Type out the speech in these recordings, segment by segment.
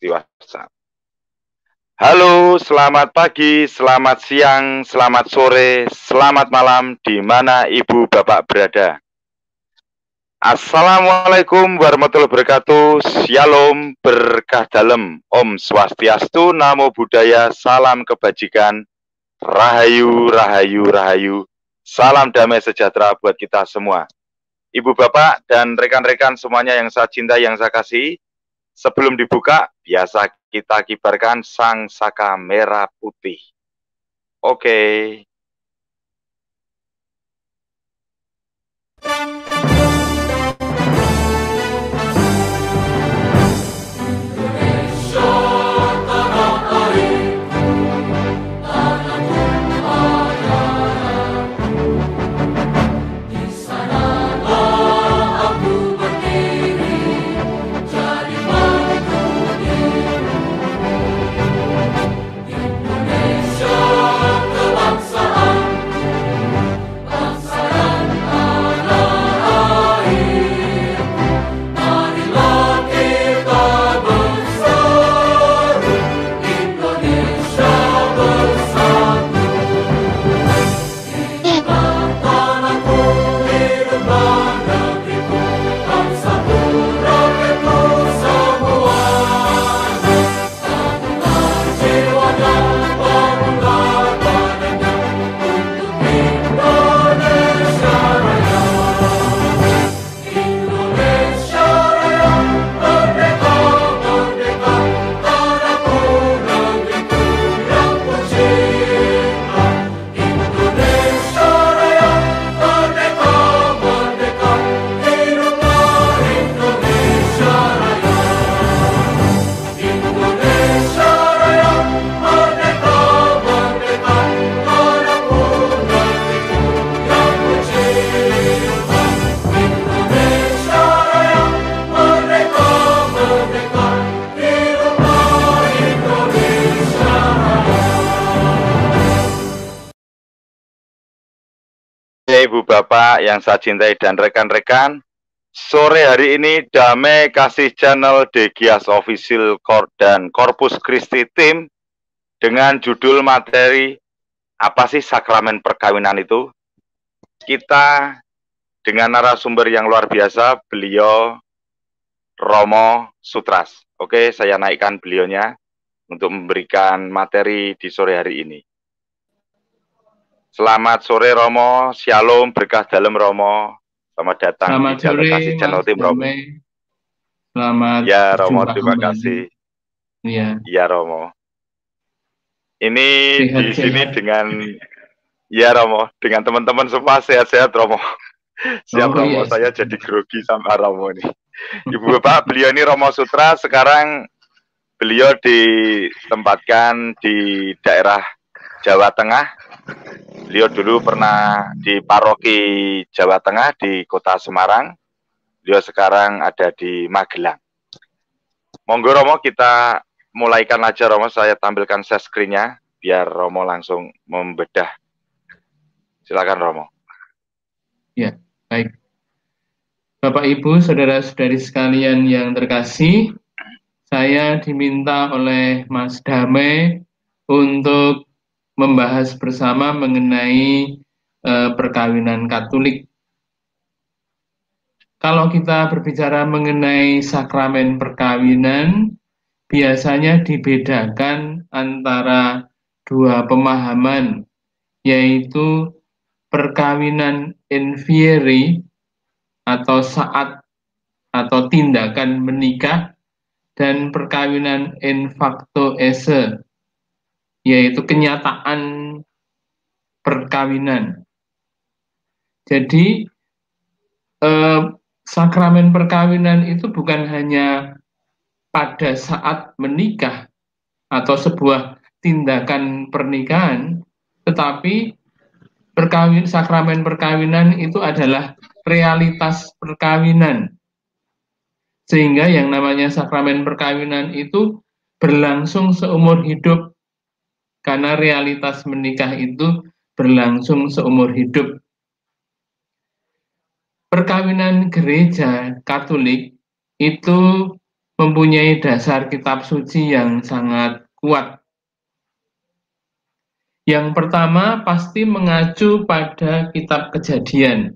dewasa. Halo, selamat pagi, selamat siang, selamat sore, selamat malam, di mana ibu bapak berada. Assalamualaikum warahmatullahi wabarakatuh. Shalom, berkah dalam. Om Swastiastu, Namo Buddhaya, salam kebajikan. Rahayu, rahayu, rahayu. Salam damai sejahtera buat kita semua. Ibu bapak dan rekan-rekan semuanya yang saya cinta, yang saya kasih. Sebelum dibuka, biasa kita kibarkan sang saka merah putih. Oke. Ibu Bapak yang saya cintai dan rekan-rekan, sore hari ini Damai Kasih Channel Degias Official Cor dan Corpus Christi Team dengan judul materi apa sih sakramen perkawinan itu? Kita dengan narasumber yang luar biasa, beliau Romo Sutras. Oke, saya naikkan beliaunya untuk memberikan materi di sore hari ini. Selamat sore Romo, Shalom, berkah dalam Romo. Selamat datang Selamat di Jalur sore, Kasih Channel Tim Romo. Selamat Ya Romo, terima kembali. kasih. Iya, Ya Romo. Ini di Sehat-sehat. sini dengan ya Romo, dengan teman-teman semua sehat-sehat Romo. Siap Oh, Romo, iya. saya jadi grogi sama Romo nih. Ibu Bapak, beliau ini Romo Sutra, sekarang beliau ditempatkan di daerah Jawa Tengah. Beliau dulu pernah di paroki Jawa Tengah di kota Semarang. Beliau sekarang ada di Magelang. Monggo Romo kita mulaikan aja Romo, saya tampilkan share screen-nya biar Romo langsung membedah. Silakan Romo. baik. Bapak Ibu, saudara-saudari sekalian yang terkasih, saya diminta oleh Mas Damai untuk membahas bersama mengenai eh, perkawinan Katolik. Kalau kita berbicara mengenai sakramen perkawinan, biasanya dibedakan antara dua pemahaman, yaitu perkawinan in fieri atau saat atau tindakan menikah dan perkawinan in facto esse yaitu kenyataan perkawinan. Jadi eh, sakramen perkawinan itu bukan hanya pada saat menikah atau sebuah tindakan pernikahan, tetapi perkawin sakramen perkawinan itu adalah realitas perkawinan. Sehingga yang namanya sakramen perkawinan itu berlangsung seumur hidup karena realitas menikah itu berlangsung seumur hidup. Perkawinan gereja Katolik itu mempunyai dasar kitab suci yang sangat kuat. Yang pertama pasti mengacu pada kitab kejadian.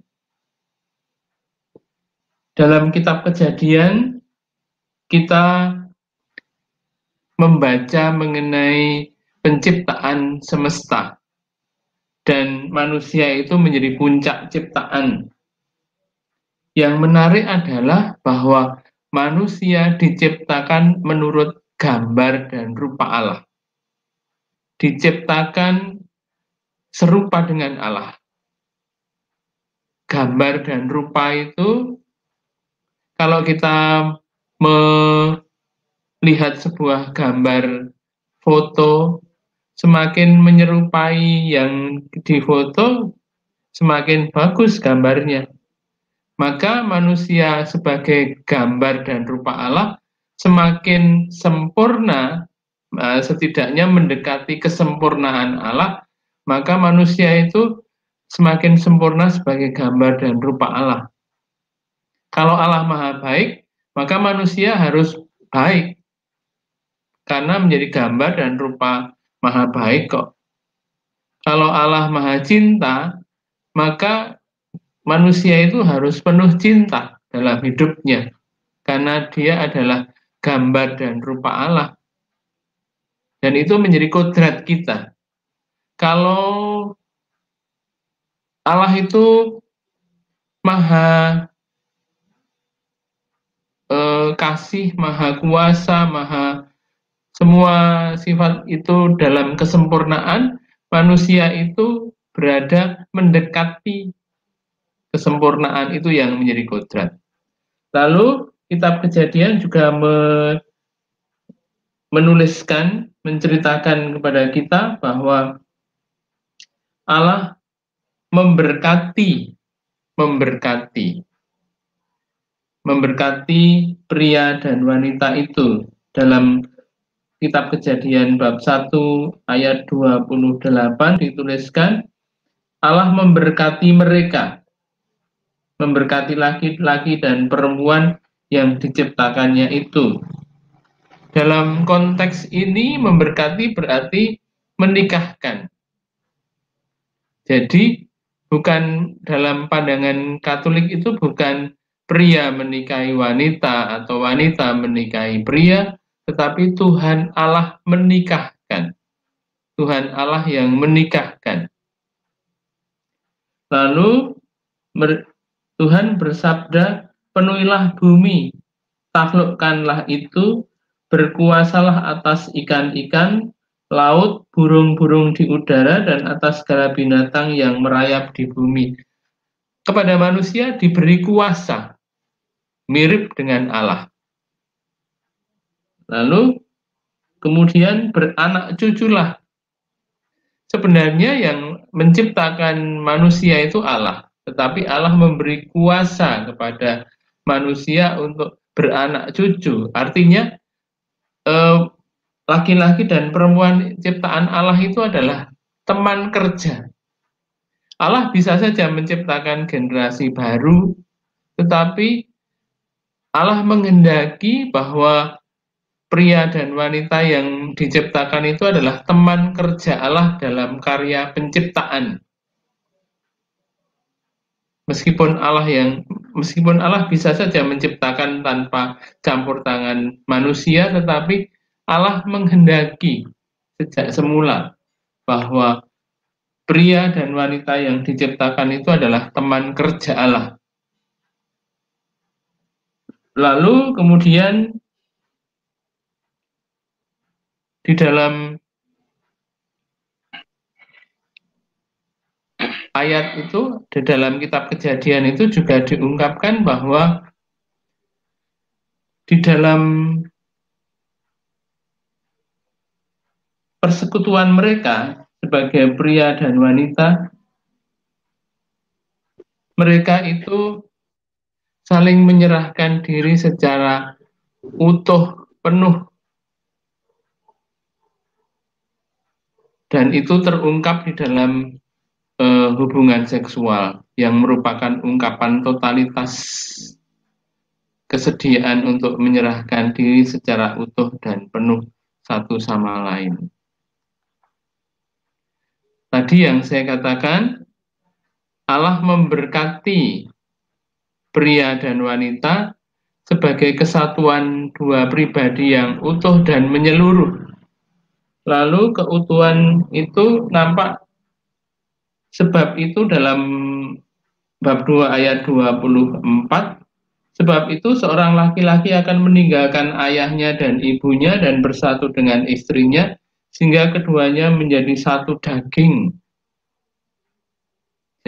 Dalam kitab kejadian, kita membaca mengenai penciptaan semesta dan manusia itu menjadi puncak ciptaan. Yang menarik adalah bahwa manusia diciptakan menurut gambar dan rupa Allah. Diciptakan serupa dengan Allah. Gambar dan rupa itu kalau kita melihat sebuah gambar foto semakin menyerupai yang difoto, semakin bagus gambarnya. Maka manusia sebagai gambar dan rupa Allah semakin sempurna, eh, setidaknya mendekati kesempurnaan Allah, maka manusia itu semakin sempurna sebagai gambar dan rupa Allah. Kalau Allah maha baik, maka manusia harus baik, karena menjadi gambar dan rupa maha baik kok. Kalau Allah maha cinta, maka manusia itu harus penuh cinta dalam hidupnya. Karena dia adalah gambar dan rupa Allah. Dan itu menjadi kodrat kita. Kalau Allah itu maha eh, kasih, maha kuasa, maha semua sifat itu dalam kesempurnaan, manusia itu berada mendekati kesempurnaan itu yang menjadi kodrat. Lalu kitab kejadian juga me, menuliskan, menceritakan kepada kita bahwa Allah memberkati, memberkati, memberkati pria dan wanita itu dalam kitab kejadian bab 1 ayat 28 dituliskan Allah memberkati mereka memberkati laki-laki dan perempuan yang diciptakannya itu. Dalam konteks ini memberkati berarti menikahkan. Jadi bukan dalam pandangan Katolik itu bukan pria menikahi wanita atau wanita menikahi pria tetapi Tuhan Allah menikahkan. Tuhan Allah yang menikahkan. Lalu Tuhan bersabda, penuhilah bumi, taklukkanlah itu, berkuasalah atas ikan-ikan, laut, burung-burung di udara, dan atas segala binatang yang merayap di bumi. Kepada manusia diberi kuasa, mirip dengan Allah. Lalu kemudian beranak cuculah. Sebenarnya yang menciptakan manusia itu Allah, tetapi Allah memberi kuasa kepada manusia untuk beranak cucu. Artinya eh, laki-laki dan perempuan ciptaan Allah itu adalah teman kerja. Allah bisa saja menciptakan generasi baru, tetapi Allah menghendaki bahwa pria dan wanita yang diciptakan itu adalah teman kerja Allah dalam karya penciptaan. Meskipun Allah yang meskipun Allah bisa saja menciptakan tanpa campur tangan manusia, tetapi Allah menghendaki sejak semula bahwa pria dan wanita yang diciptakan itu adalah teman kerja Allah. Lalu kemudian di dalam ayat itu di dalam kitab kejadian itu juga diungkapkan bahwa di dalam persekutuan mereka sebagai pria dan wanita mereka itu saling menyerahkan diri secara utuh penuh dan itu terungkap di dalam uh, hubungan seksual yang merupakan ungkapan totalitas kesediaan untuk menyerahkan diri secara utuh dan penuh satu sama lain. Tadi yang saya katakan, Allah memberkati pria dan wanita sebagai kesatuan dua pribadi yang utuh dan menyeluruh. Lalu keutuhan itu nampak sebab itu dalam bab 2 ayat 24 Sebab itu seorang laki-laki akan meninggalkan ayahnya dan ibunya dan bersatu dengan istrinya sehingga keduanya menjadi satu daging.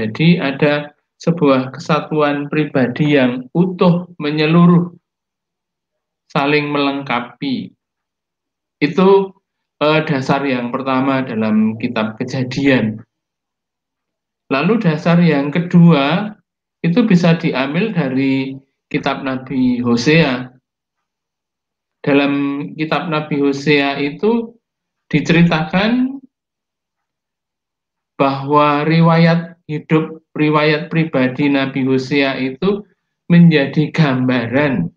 Jadi ada sebuah kesatuan pribadi yang utuh, menyeluruh, saling melengkapi. Itu dasar yang pertama dalam kitab Kejadian. Lalu dasar yang kedua itu bisa diambil dari kitab Nabi Hosea. Dalam kitab Nabi Hosea itu diceritakan bahwa riwayat hidup, riwayat pribadi Nabi Hosea itu menjadi gambaran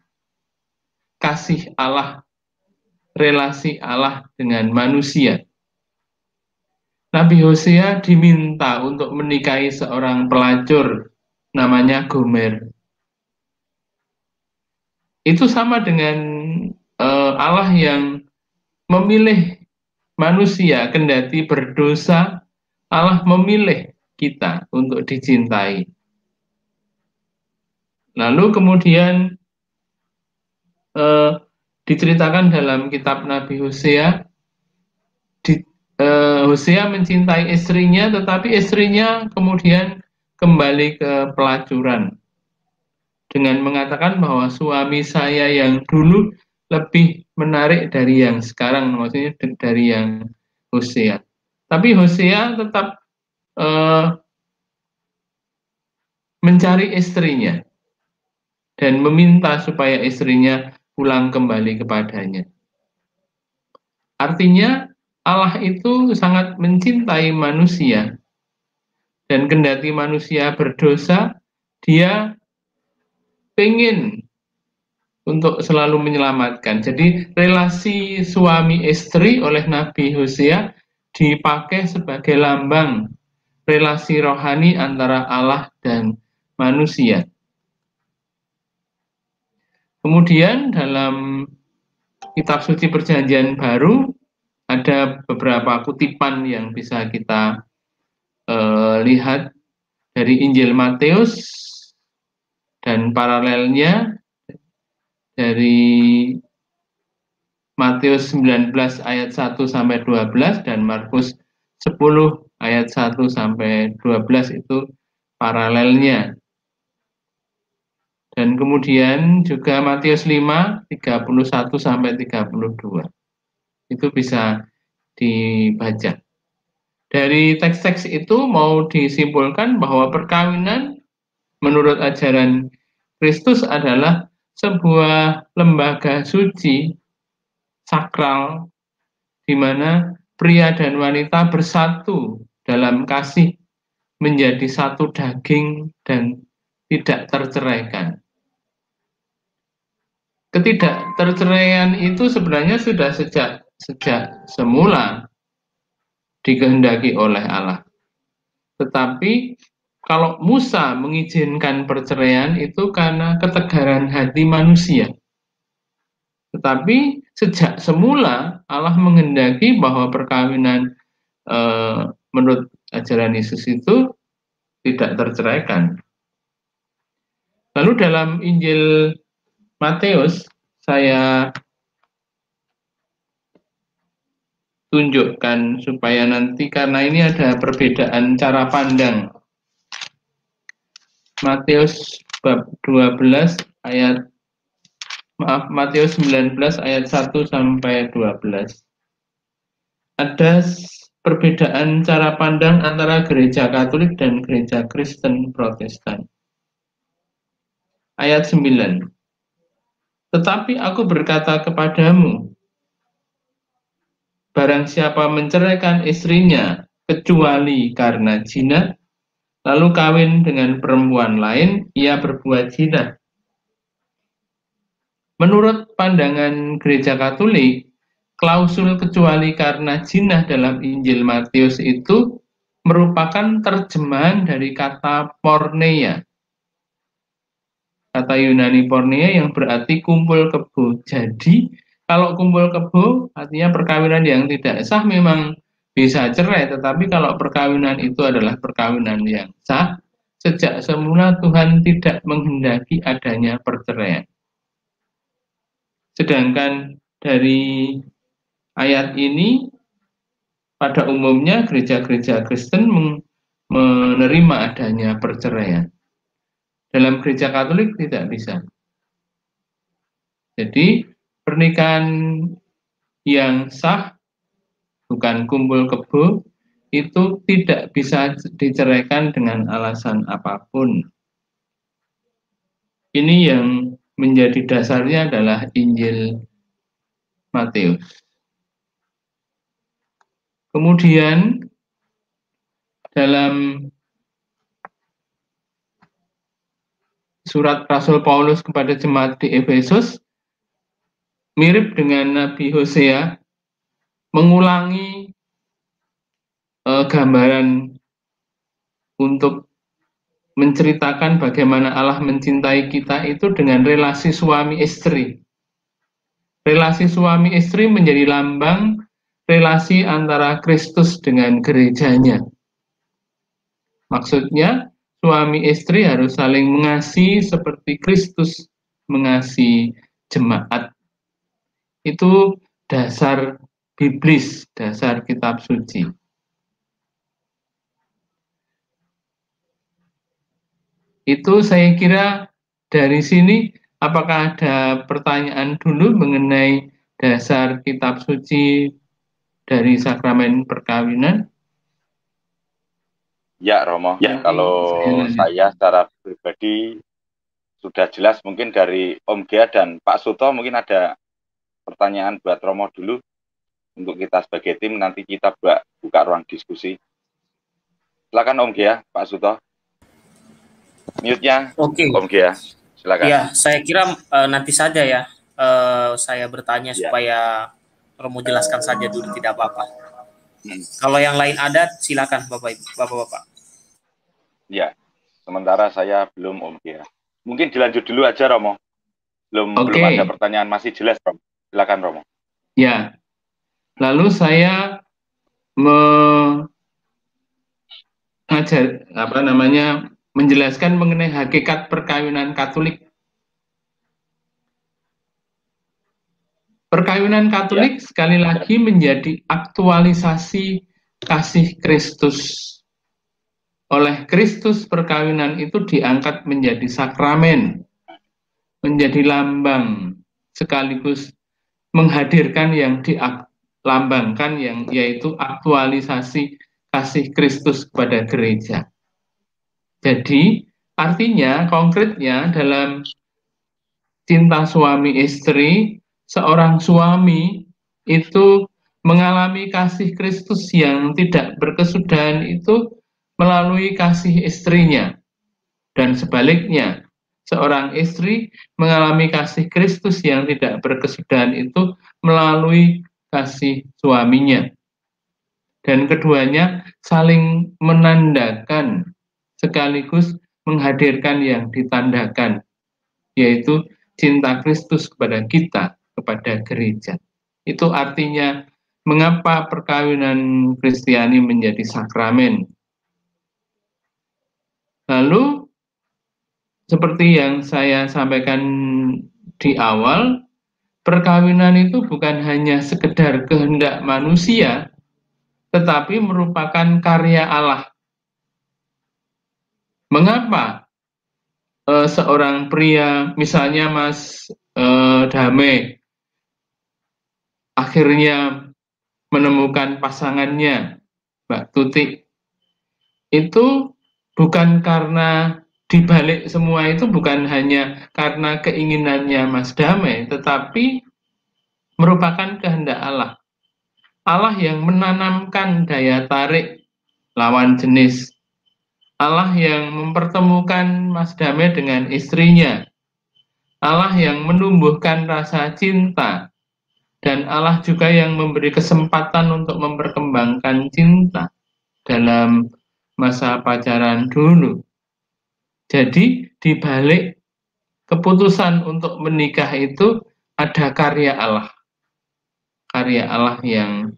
kasih Allah, relasi Allah dengan manusia. Nabi Hosea diminta untuk menikahi seorang pelacur namanya Gomer itu sama dengan uh, Allah yang memilih manusia kendati berdosa Allah memilih kita untuk dicintai lalu kemudian uh, diceritakan dalam kitab Nabi Hosea di, uh, Hosea mencintai istrinya tetapi istrinya kemudian kembali ke pelacuran dengan mengatakan bahwa suami saya yang dulu lebih menarik dari yang sekarang, maksudnya dari yang Hosea. Tapi Hosea tetap uh, mencari istrinya dan meminta supaya istrinya pulang kembali kepadanya. Artinya Allah itu sangat mencintai manusia dan kendati manusia berdosa, dia pengen untuk selalu menyelamatkan. Jadi relasi suami istri oleh Nabi Hosea dipakai sebagai lambang relasi rohani antara Allah dan manusia. Kemudian dalam kitab suci perjanjian baru ada beberapa kutipan yang bisa kita uh, lihat dari Injil Matius dan paralelnya dari Matius 19 ayat 1 sampai 12 dan Markus 10 ayat 1 sampai 12 itu paralelnya. Dan kemudian juga Matius 5 31 sampai 32. Itu bisa dibaca. Dari teks-teks itu mau disimpulkan bahwa perkawinan menurut ajaran Kristus adalah sebuah lembaga suci sakral di mana pria dan wanita bersatu dalam kasih menjadi satu daging dan tidak terceraikan. Ketidakterceraian itu sebenarnya sudah sejak sejak semula dikehendaki oleh Allah. Tetapi kalau Musa mengizinkan perceraian itu karena ketegaran hati manusia. Tetapi sejak semula Allah menghendaki bahwa perkawinan e, menurut ajaran Yesus itu tidak terceraikan. Lalu dalam Injil Matius saya tunjukkan supaya nanti karena ini ada perbedaan cara pandang Matius bab 12 ayat maaf Matius 19 ayat 1 sampai 12. Ada perbedaan cara pandang antara gereja Katolik dan gereja Kristen Protestan. Ayat 9. Tetapi aku berkata kepadamu, barang siapa menceraikan istrinya kecuali karena zina, lalu kawin dengan perempuan lain, ia berbuat zina. Menurut pandangan gereja Katolik, klausul kecuali karena jinah dalam Injil Matius itu merupakan terjemahan dari kata porneia. Kata Yunani porneia yang berarti kumpul kebo. Jadi, kalau kumpul kebo artinya perkawinan yang tidak sah memang bisa cerai, tetapi kalau perkawinan itu adalah perkawinan yang sah, sejak semula Tuhan tidak menghendaki adanya perceraian. Sedangkan dari ayat ini pada umumnya gereja-gereja Kristen menerima adanya perceraian. Dalam gereja Katolik tidak bisa. Jadi pernikahan yang sah bukan kumpul kebo itu tidak bisa diceraikan dengan alasan apa pun. Ini yang menjadi dasarnya adalah Injil Matius. Kemudian dalam surat Rasul Paulus kepada jemaat di Efesus mirip dengan Nabi Hosea mengulangi uh, gambaran untuk menceritakan bagaimana Allah mencintai kita itu dengan relasi suami istri. Relasi suami istri menjadi lambang relasi antara Kristus dengan gerejanya. Maksudnya, suami istri harus saling mengasihi seperti Kristus mengasihi jemaat. Itu dasar biblis, dasar kitab suci. Itu saya kira dari sini apakah ada pertanyaan dulu mengenai dasar kitab suci dari sakramen perkawinan? Ya, Romo. Ya, kalau saya, secara pribadi sudah jelas mungkin dari Om Gia dan Pak Suto mungkin ada pertanyaan buat Romo dulu untuk kita sebagai tim nanti kita buka, buka ruang diskusi. Silakan Om Gia, Pak Suto. Mute-nya. Oke. Okay. Om Gia. Silakan. Ya, saya kira uh, nanti saja ya uh, saya bertanya ya. supaya Romo jelaskan saja dulu tidak apa-apa. Hmm. Kalau yang lain ada silakan Bapak Ibu, Bapak-bapak. Ya. Sementara saya belum Om Gia. Mungkin dilanjut dulu aja Romo. Belum okay. belum ada pertanyaan masih jelas Romo. Silakan Romo. Ya. Lalu saya mengajar apa namanya menjelaskan mengenai hakikat perkawinan Katolik. Perkawinan Katolik ya. sekali lagi menjadi aktualisasi kasih Kristus. Oleh Kristus perkawinan itu diangkat menjadi sakramen, menjadi lambang sekaligus menghadirkan yang dilambangkan yang yaitu aktualisasi kasih Kristus kepada gereja. Jadi artinya konkretnya dalam cinta suami istri, seorang suami itu mengalami kasih Kristus yang tidak berkesudahan itu melalui kasih istrinya. Dan sebaliknya, seorang istri mengalami kasih Kristus yang tidak berkesudahan itu melalui kasih suaminya. Dan keduanya saling menandakan sekaligus menghadirkan yang ditandakan, yaitu cinta Kristus kepada kita, kepada gereja. Itu artinya mengapa perkawinan Kristiani menjadi sakramen. Lalu, seperti yang saya sampaikan di awal, perkawinan itu bukan hanya sekedar kehendak manusia, tetapi merupakan karya Allah Mengapa uh, seorang pria, misalnya Mas uh, Dame, akhirnya menemukan pasangannya, Mbak Tuti, itu bukan karena dibalik semua itu bukan hanya karena keinginannya Mas Dame, tetapi merupakan kehendak Allah. Allah yang menanamkan daya tarik lawan jenis Allah yang mempertemukan Mas Dame dengan istrinya. Allah yang menumbuhkan rasa cinta dan Allah juga yang memberi kesempatan untuk memperkembangkan cinta dalam masa pacaran dulu. Jadi di balik keputusan untuk menikah itu ada karya Allah. Karya Allah yang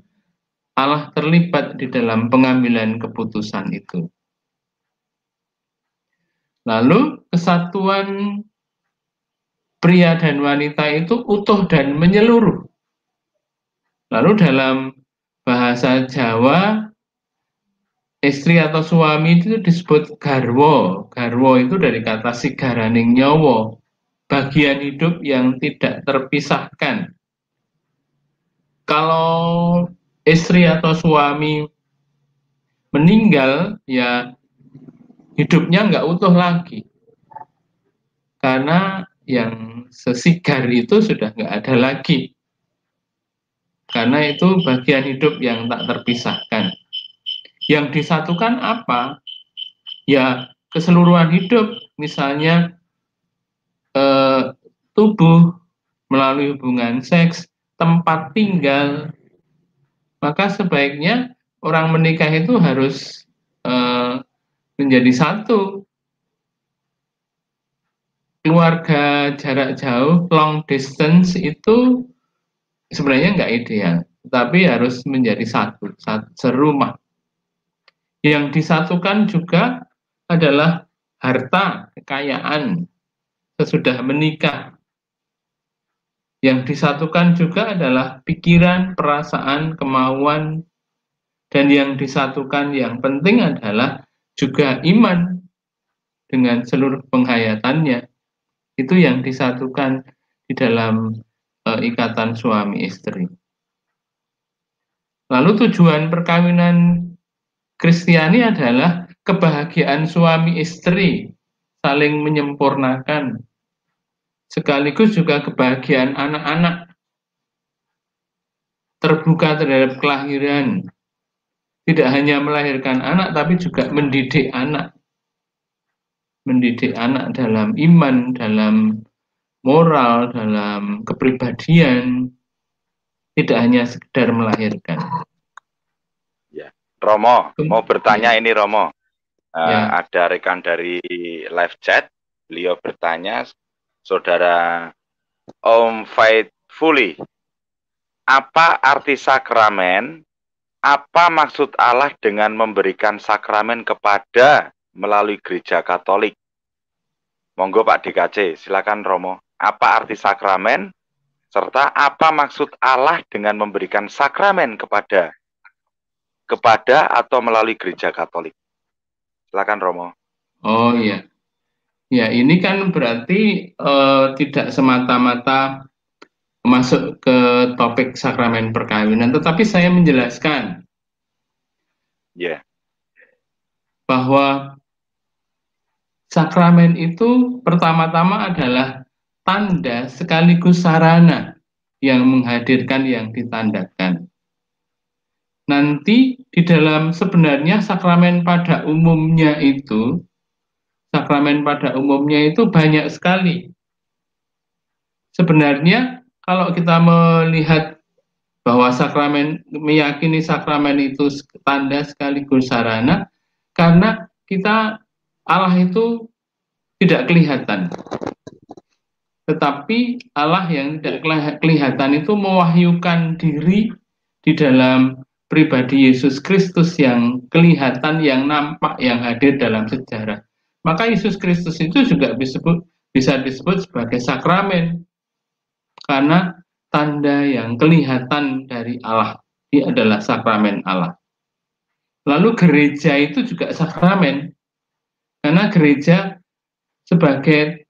Allah terlibat di dalam pengambilan keputusan itu. Lalu kesatuan pria dan wanita itu utuh dan menyeluruh. Lalu dalam bahasa Jawa, istri atau suami itu disebut garwo. Garwo itu dari kata sigaraning nyowo, bagian hidup yang tidak terpisahkan. Kalau istri atau suami meninggal, ya hidupnya nggak utuh lagi. Karena yang sesigar itu sudah nggak ada lagi. Karena itu bagian hidup yang tak terpisahkan. Yang disatukan apa? Ya keseluruhan hidup, misalnya eh, tubuh melalui hubungan seks, tempat tinggal, maka sebaiknya orang menikah itu harus eh, menjadi satu. Keluarga jarak jauh, long distance itu sebenarnya nggak ideal, tapi harus menjadi satu, satu serumah. Yang disatukan juga adalah harta, kekayaan sesudah menikah. Yang disatukan juga adalah pikiran, perasaan, kemauan, dan yang disatukan yang penting adalah juga iman dengan seluruh penghayatannya. Itu yang disatukan di dalam e, ikatan suami istri. Lalu tujuan perkawinan Kristiani adalah kebahagiaan suami istri saling menyempurnakan sekaligus juga kebahagiaan anak-anak terbuka terhadap kelahiran tidak hanya melahirkan anak tapi juga mendidik anak mendidik anak dalam iman dalam moral dalam kepribadian tidak hanya sekedar melahirkan ya Romo mau bertanya ini Romo uh, ya. ada rekan dari live chat beliau bertanya saudara Om Faithfully apa arti sakramen apa maksud Allah dengan memberikan sakramen kepada melalui gereja Katolik? Monggo Pak DKC, silakan Romo. Apa arti sakramen? Serta apa maksud Allah dengan memberikan sakramen kepada kepada atau melalui gereja Katolik? Silakan Romo. Oh iya. Ya, ini kan berarti uh, tidak semata-mata masuk ke topik sakramen perkawinan, tetapi saya menjelaskan yeah. bahwa sakramen itu pertama-tama adalah tanda sekaligus sarana yang menghadirkan yang ditandakan. Nanti di dalam sebenarnya sakramen pada umumnya itu, sakramen pada umumnya itu banyak sekali. Sebenarnya kalau kita melihat bahwa sakramen meyakini sakramen itu tanda sekaligus sarana karena kita Allah itu tidak kelihatan. Tetapi Allah yang tidak kelihatan itu mewahyukan diri di dalam pribadi Yesus Kristus yang kelihatan, yang nampak, yang hadir dalam sejarah. Maka Yesus Kristus itu juga disebut, bisa disebut sebagai sakramen karena tanda yang kelihatan dari Allah ini adalah sakramen Allah. Lalu gereja itu juga sakramen karena gereja sebagai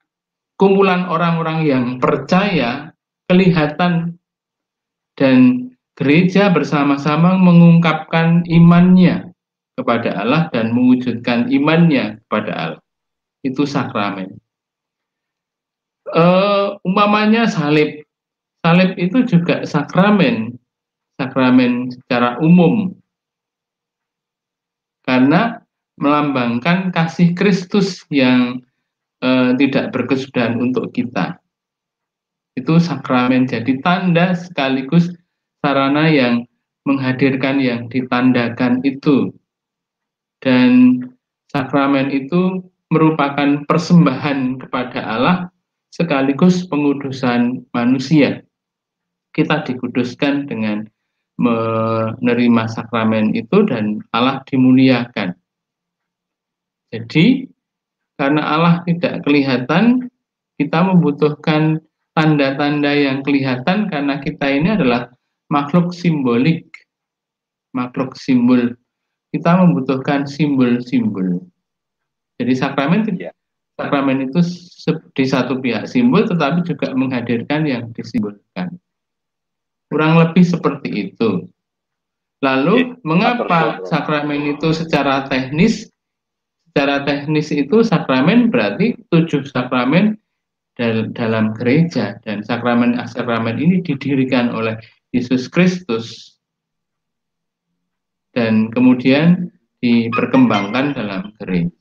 kumpulan orang-orang yang percaya kelihatan dan gereja bersama-sama mengungkapkan imannya kepada Allah dan mewujudkan imannya kepada Allah. Itu sakramen. Uh, umpamanya salib salib itu juga sakramen, sakramen secara umum. Karena melambangkan kasih Kristus yang eh, tidak berkesudahan untuk kita. itu sakramen. Jadi tanda sekaligus sarana yang menghadirkan yang ditandakan itu. Dan sakramen itu merupakan persembahan kepada Allah sekaligus pengudusan manusia. Kita dikuduskan dengan menerima sakramen itu dan Allah dimuliakan. Jadi karena Allah tidak kelihatan kita membutuhkan tanda-tanda yang kelihatan karena kita ini adalah makhluk simbolik, makhluk simbol. Kita membutuhkan simbol-simbol. Jadi sakramen tidak, sakramen itu di satu pihak simbol tetapi juga menghadirkan yang disimbolkan. Kurang lebih seperti itu. Lalu, mengapa sakramen itu secara teknis? Secara teknis itu sakramen berarti tujuh sakramen dalam gereja dan sakramen-sakramen ini didirikan oleh Yesus Kristus dan kemudian diperkembangkan dalam gereja.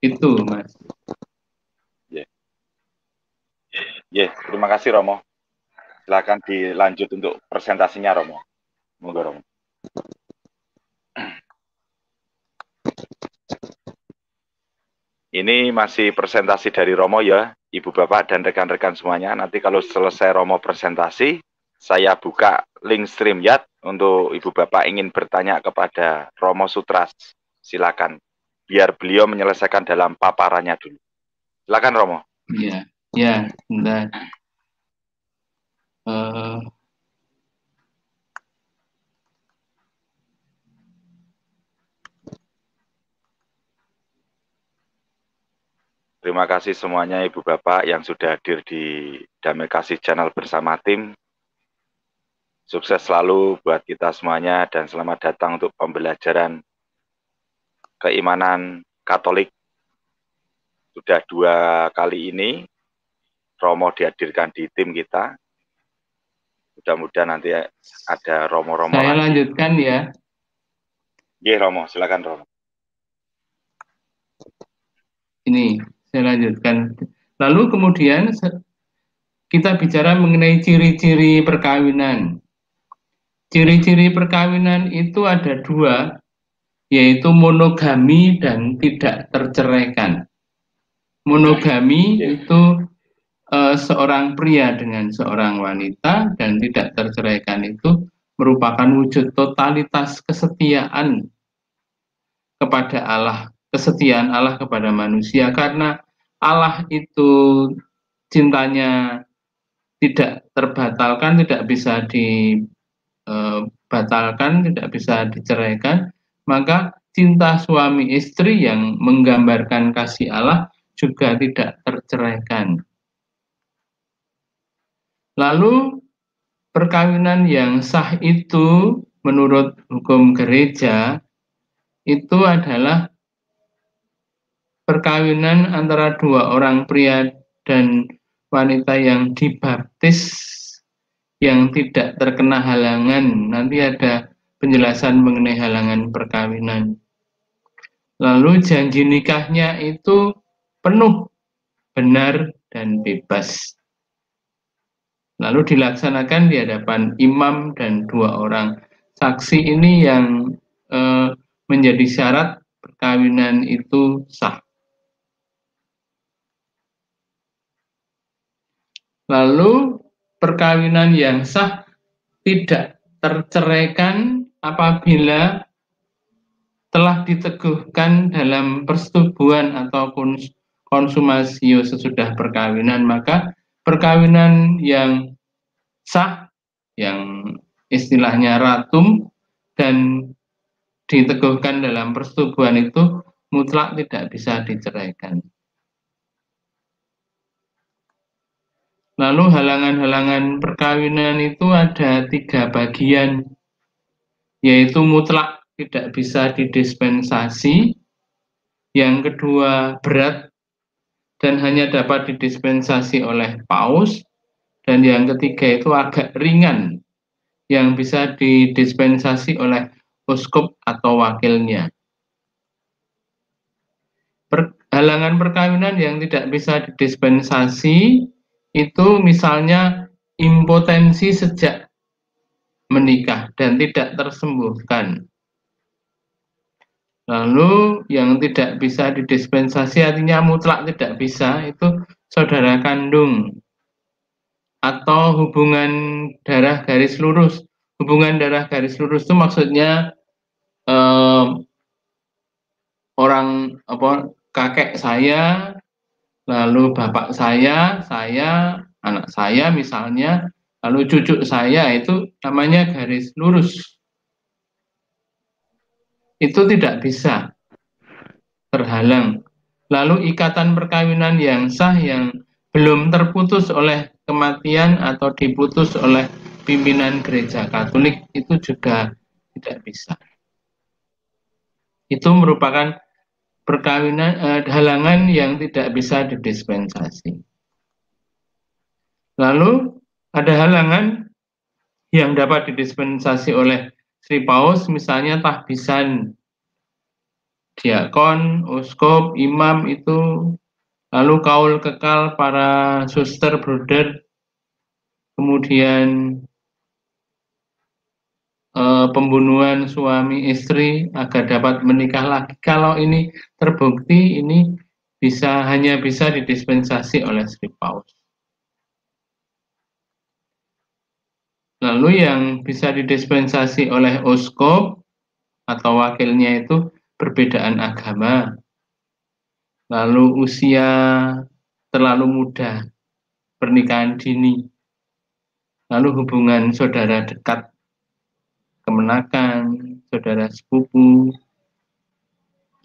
Itu, Mas. Ya, yeah. yeah, terima kasih Romo. Silakan dilanjut untuk presentasinya Romo. Monggo Romo. Ini masih presentasi dari Romo ya, Ibu Bapak dan rekan-rekan semuanya. Nanti kalau selesai Romo presentasi, saya buka link stream ya untuk Ibu Bapak ingin bertanya kepada Romo Sutras. Silakan. Biar beliau menyelesaikan dalam paparannya dulu. Silakan Romo. Iya, ya. Uh, Terima kasih semuanya Ibu Bapak yang sudah hadir di Damai Kasih Channel bersama tim. Sukses selalu buat kita semuanya dan selamat datang untuk pembelajaran keimanan Katolik. Sudah dua kali ini Romo dihadirkan di tim kita. Mudah-mudahan nanti ada Romo-Romo. Saya lanjutkan ya. Iya Romo, silakan Romo. Ini saya lanjutkan. Lalu kemudian kita bicara mengenai ciri-ciri perkawinan. Ciri-ciri perkawinan itu ada dua, yaitu monogami dan tidak terceraikan. Monogami itu e, seorang pria dengan seorang wanita dan tidak terceraikan itu merupakan wujud totalitas kesetiaan kepada Allah, kesetiaan Allah kepada manusia karena Allah itu cintanya tidak terbatalkan, tidak bisa dibatalkan, eh, tidak bisa diceraikan, maka cinta suami istri yang menggambarkan kasih Allah juga tidak terceraikan. Lalu perkawinan yang sah itu menurut hukum gereja itu adalah perkawinan antara dua orang pria dan wanita yang dibaptis yang tidak terkena halangan. Nanti ada penjelasan mengenai halangan perkawinan. Lalu janji nikahnya itu penuh, benar, dan bebas. Lalu dilaksanakan di hadapan imam dan dua orang saksi ini yang eh, menjadi syarat perkawinan itu sah. Lalu perkawinan yang sah tidak terceraikan apabila telah diteguhkan dalam persetubuhan ataupun konsumasio sesudah perkawinan maka perkawinan yang sah yang istilahnya ratum dan diteguhkan dalam persetubuhan itu mutlak tidak bisa diceraikan. Lalu halangan-halangan perkawinan itu ada tiga bagian, yaitu mutlak tidak bisa didispensasi, yang kedua berat dan hanya dapat didispensasi oleh paus, dan yang ketiga itu agak ringan yang bisa didispensasi oleh uskup atau wakilnya. Per, halangan perkawinan yang tidak bisa didispensasi itu misalnya impotensi sejak menikah dan tidak tersembuhkan. Lalu yang tidak bisa didispensasi artinya mutlak tidak bisa itu saudara kandung atau hubungan darah garis lurus. Hubungan darah garis lurus itu maksudnya eh, orang apa kakek saya, lalu bapak saya, saya, anak saya misalnya, lalu cucu saya itu namanya garis lurus itu tidak bisa terhalang. Lalu ikatan perkawinan yang sah yang belum terputus oleh kematian atau diputus oleh pimpinan gereja Katolik itu juga tidak bisa. Itu merupakan perkawinan eh, halangan yang tidak bisa didispensasi. Lalu ada halangan yang dapat didispensasi oleh Sri Paus misalnya tahbisan diakon, uskop, imam itu lalu kaul kekal para suster, brother, kemudian eh, pembunuhan suami istri agar dapat menikah lagi. Kalau ini terbukti ini bisa hanya bisa didispensasi oleh Sri Paus. Lalu yang bisa didispensasi oleh oskop atau wakilnya itu perbedaan agama. Lalu usia terlalu muda, pernikahan dini. Lalu hubungan saudara dekat, kemenakan, saudara sepupu,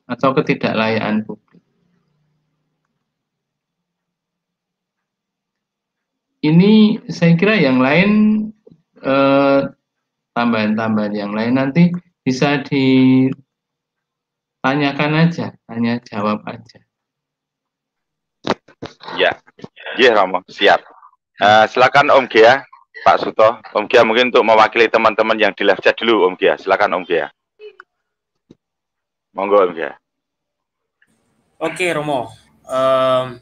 atau ketidaklayaan publik. Ini saya kira yang lain Eh, tambahan-tambahan yang lain nanti bisa ditanyakan aja, tanya jawab aja. Ya, ya Romo, siap. Uh, silakan Om Gia, Pak Suto. Om Gia mungkin untuk mewakili teman-teman yang di live chat dulu, Om Gia. Silakan Om Gia. Monggo Om Gia. Oke Romo, um,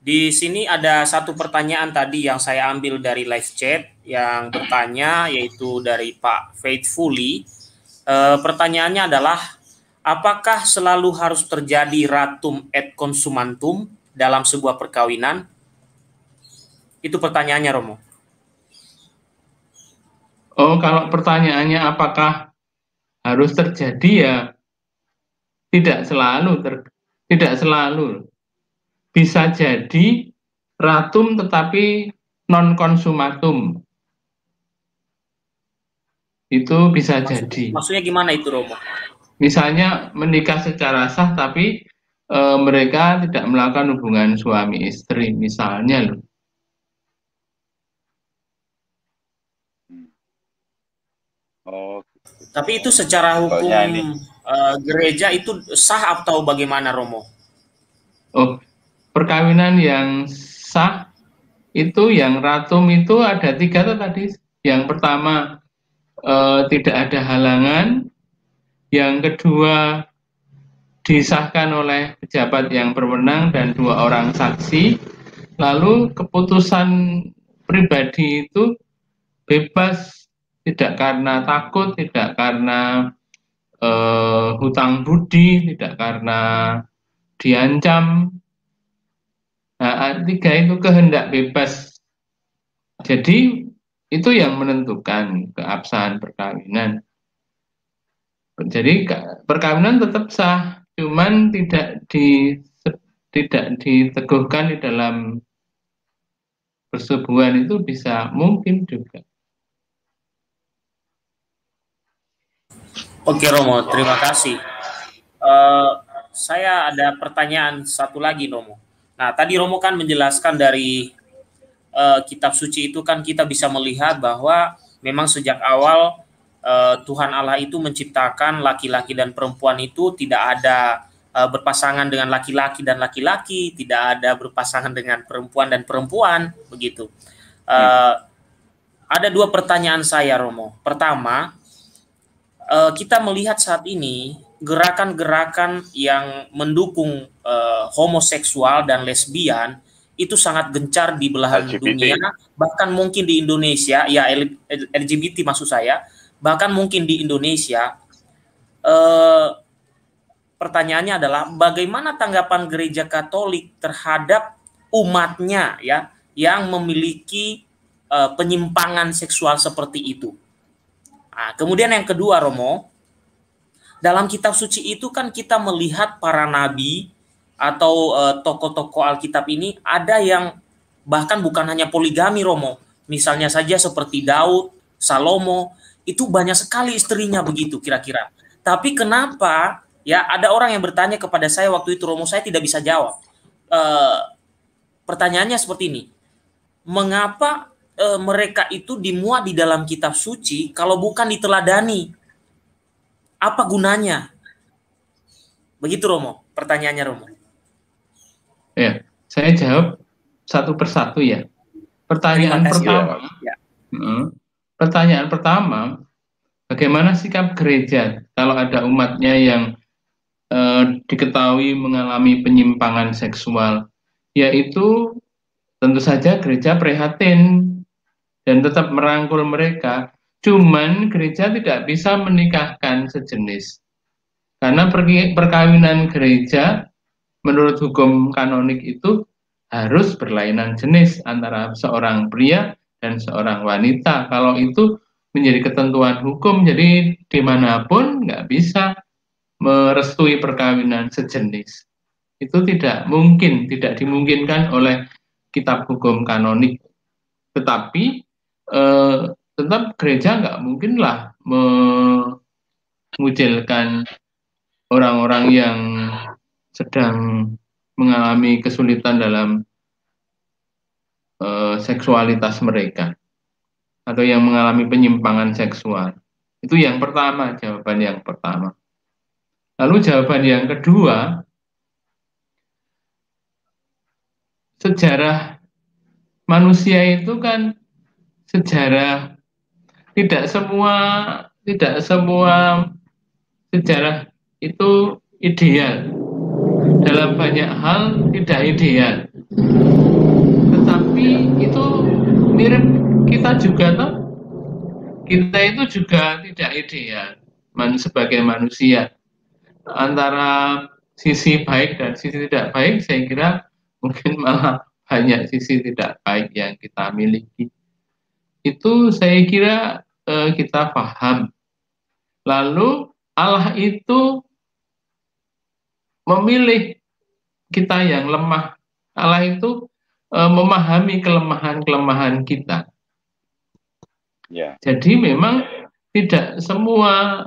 di sini ada satu pertanyaan tadi yang saya ambil dari live chat yang bertanya yaitu dari Pak Faithfully. E, pertanyaannya adalah apakah selalu harus terjadi ratum et consumantum dalam sebuah perkawinan? Itu pertanyaannya Romo. Oh, kalau pertanyaannya apakah harus terjadi ya tidak selalu ter, tidak selalu bisa jadi ratum tetapi non konsumatum. Itu bisa Maksud, jadi. Maksudnya gimana itu Romo? Misalnya menikah secara sah tapi e, mereka tidak melakukan hubungan suami istri misalnya loh. Oh. Tapi itu secara hukum e, gereja itu sah atau bagaimana Romo? Oh, perkawinan yang sah itu yang ratum itu ada tiga tuh tadi. Yang pertama eh, tidak ada halangan, yang kedua disahkan oleh pejabat yang berwenang dan dua orang saksi. Lalu keputusan pribadi itu bebas tidak karena takut, tidak karena eh, hutang budi, tidak karena diancam, Nah, tiga itu kehendak bebas. Jadi itu yang menentukan keabsahan perkawinan. Jadi perkawinan tetap sah, cuman tidak di tidak diteguhkan di dalam persetubuhan itu bisa mungkin juga. Oke Romo, terima kasih. Uh, saya ada pertanyaan satu lagi Romo. Nah, tadi Romo kan menjelaskan dari uh, kitab suci itu kan kita bisa melihat bahwa memang sejak awal uh, Tuhan Allah itu menciptakan laki-laki dan perempuan itu tidak ada uh, berpasangan dengan laki-laki dan laki-laki, tidak ada berpasangan dengan perempuan dan perempuan, begitu. Uh, hmm. Ada dua pertanyaan saya, Romo. Pertama, uh, kita melihat saat ini gerakan-gerakan yang mendukung uh, homoseksual dan lesbian itu sangat gencar di belahan LGBT. dunia, bahkan mungkin di Indonesia, ya LGBT maksud saya, bahkan mungkin di Indonesia. Eh, pertanyaannya adalah bagaimana tanggapan gereja Katolik terhadap umatnya ya yang memiliki eh, penyimpangan seksual seperti itu. Nah, kemudian yang kedua Romo, dalam kitab suci itu kan kita melihat para nabi atau uh, tokoh-tokoh Alkitab ini ada yang bahkan bukan hanya poligami Romo, misalnya saja seperti Daud, Salomo, itu banyak sekali istrinya begitu kira-kira. Tapi kenapa ya ada orang yang bertanya kepada saya waktu itu Romo saya tidak bisa jawab. Uh, pertanyaannya seperti ini. Mengapa uh, mereka itu dimuat di dalam kitab suci kalau bukan diteladani? Apa gunanya? Begitu Romo, pertanyaannya Romo. Ya, saya jawab satu persatu ya. Pertanyaan pertama, ya. Hmm, pertanyaan pertama, bagaimana sikap gereja kalau ada umatnya yang eh, diketahui mengalami penyimpangan seksual? Yaitu tentu saja gereja prihatin dan tetap merangkul mereka. Cuman gereja tidak bisa menikahkan sejenis. Karena perkawinan gereja menurut hukum kanonik itu harus berlainan jenis antara seorang pria dan seorang wanita. Kalau itu menjadi ketentuan hukum, jadi di mana pun nggak bisa merestui perkawinan sejenis. Itu tidak mungkin, tidak dimungkinkan oleh kitab hukum kanonik. Tetapi eh, tetap gereja nggak mungkinlah mengucilkan orang-orang yang sedang mengalami kesulitan dalam uh, seksualitas mereka atau yang mengalami penyimpangan seksual. Itu yang pertama, jawaban yang pertama. Lalu jawaban yang kedua, sejarah manusia itu kan sejarah tidak semua tidak semua sejarah itu ideal dalam banyak hal tidak ideal. Tetapi itu mirip kita juga toh. Kita itu juga tidak ideal man sebagai manusia. Antara sisi baik dan sisi tidak baik saya kira mungkin malah banyak sisi tidak baik yang kita miliki. Itu saya kira eh, kita paham. Lalu Allah itu memilih kita yang lemah. Allah itu e, memahami kelemahan-kelemahan kita. Ya. Jadi memang tidak semua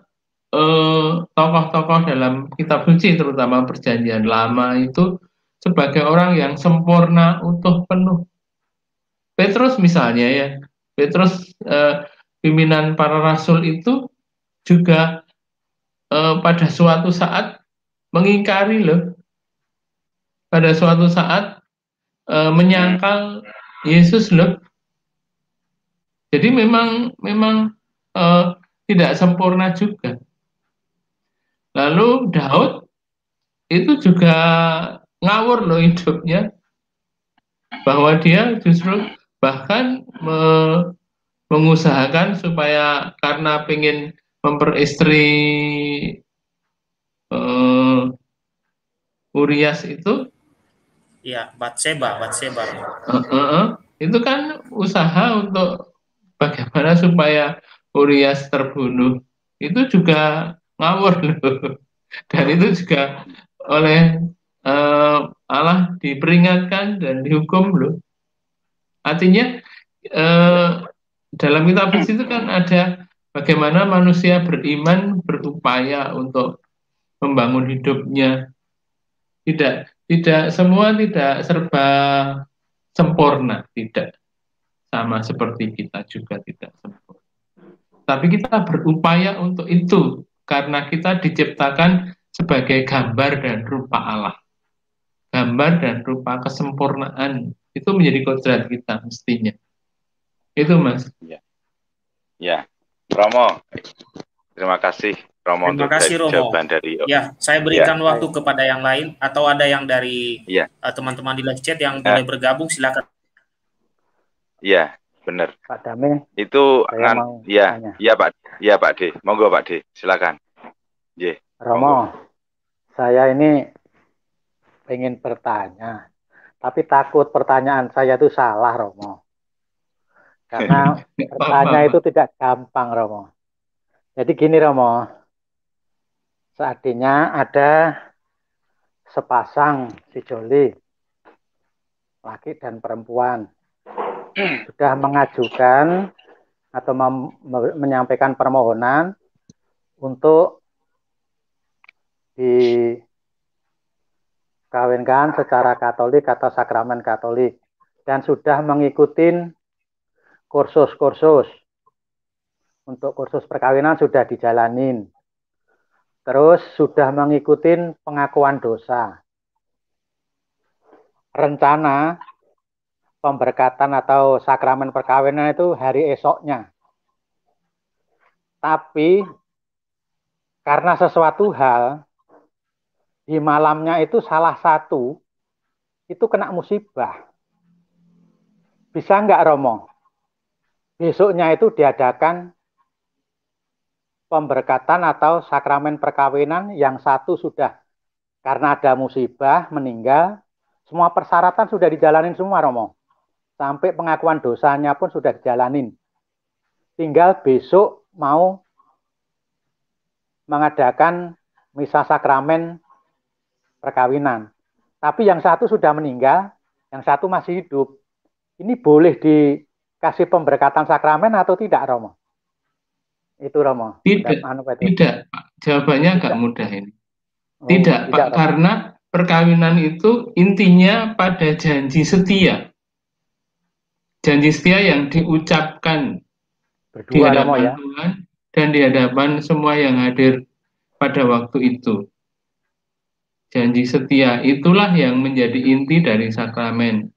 eh, tokoh-tokoh e, dalam kitab suci, terutama perjanjian lama itu sebagai orang yang sempurna, utuh, penuh. Petrus misalnya ya, Petrus eh, pimpinan para rasul itu juga eh, pada suatu saat mengingkari loh pada suatu saat e, menyangkal Yesus loh. Jadi memang memang e, tidak sempurna juga. Lalu Daud itu juga ngawur loh hidupnya bahwa dia justru bahkan me, mengusahakan supaya karena pengen memperistri uh, Urias itu Iya, Batseba, Batseba. Uh, uh, uh. Itu kan usaha untuk bagaimana supaya Urias terbunuh. Itu juga ngawur loh. Dan itu juga oleh uh, Allah diperingatkan dan dihukum loh. Artinya uh, dalam kitab itu kan ada bagaimana manusia beriman berupaya untuk membangun hidupnya. Tidak tidak semua tidak serba sempurna, tidak sama seperti kita juga tidak sempurna. Tapi kita berupaya untuk itu karena kita diciptakan sebagai gambar dan rupa Allah. Gambar dan rupa kesempurnaan itu menjadi kodrat kita mestinya. Itu Mas. Ya. Ya. Romo, terima kasih Romo Terima kasih Romo. jawaban dari Ya, saya berikan ya. waktu kepada yang lain atau ada yang dari ya. uh, teman-teman di live chat yang ya. boleh bergabung silakan. Iya, benar. Pak Dame. Itu ngan, ya, iya Pak, iya Pak D. Monggo Pak D, silakan. J. Romo, saya ini pengen bertanya, tapi takut pertanyaan saya itu salah, Romo. Karena bertanya itu tidak gampang, Romo. Jadi gini, Romo. Seandainya ada sepasang si Joli, laki dan perempuan, sudah mengajukan atau menyampaikan permohonan untuk dikawinkan secara Katolik atau sakramen Katolik dan sudah mengikuti kursus-kursus. Untuk kursus perkawinan sudah dijalanin Terus sudah mengikuti pengakuan dosa. Rencana pemberkatan atau sakramen perkawinan itu hari esoknya. Tapi karena sesuatu hal di malamnya itu salah satu itu kena musibah. Bisa enggak Romo? Besoknya itu diadakan pemberkatan atau sakramen perkawinan yang satu sudah karena ada musibah meninggal, semua persyaratan sudah dijalanin semua Romo. Sampai pengakuan dosanya pun sudah dijalanin. Tinggal besok mau mengadakan misa sakramen perkawinan. Tapi yang satu sudah meninggal, yang satu masih hidup. Ini boleh dikasih pemberkatan sakramen atau tidak, Romo? Itu Romo. Tidak, anu, tidak. Jawabannya agak mudah ini. Oh, tidak, Pak, Romo. karena perkawinan itu intinya pada janji setia. Janji setia yang diucapkan Berdua, di hadapan ya. Tuhan dan di hadapan semua yang hadir pada waktu itu. Janji setia itulah yang menjadi inti dari sakramen.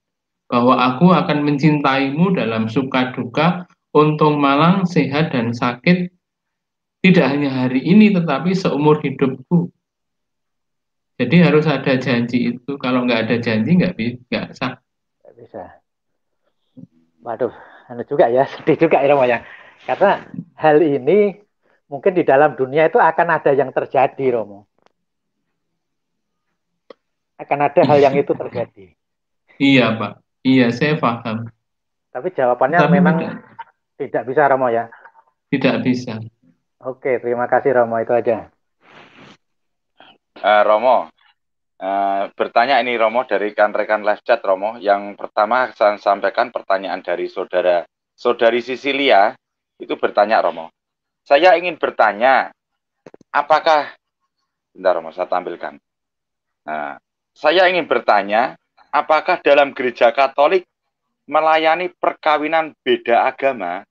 Bahwa aku akan mencintaimu dalam suka duka, untung malang, sehat dan sakit, tidak hanya hari ini tetapi seumur hidupku. Jadi harus ada janji itu. Kalau nggak ada janji nggak bisa, nggak sah. Nggak bisa. Waduh, anu juga ya, sedih juga ya Romo ya. Karena hal ini mungkin di dalam dunia itu akan ada yang terjadi Romo. Akan ada hal yang itu terjadi. Iya Pak, iya saya paham. Tapi jawabannya Tapi memang tidak. tidak bisa Romo ya. Tidak bisa. Oke, terima kasih Romo itu aja. Uh, Romo, uh, bertanya ini Romo dari rekan-rekan live chat Romo. Yang pertama saya sampaikan pertanyaan dari saudara saudari Sisilia itu bertanya Romo. Saya ingin bertanya, apakah Bentar Romo, saya tampilkan. Nah, saya ingin bertanya, apakah dalam gereja Katolik melayani perkawinan beda agama?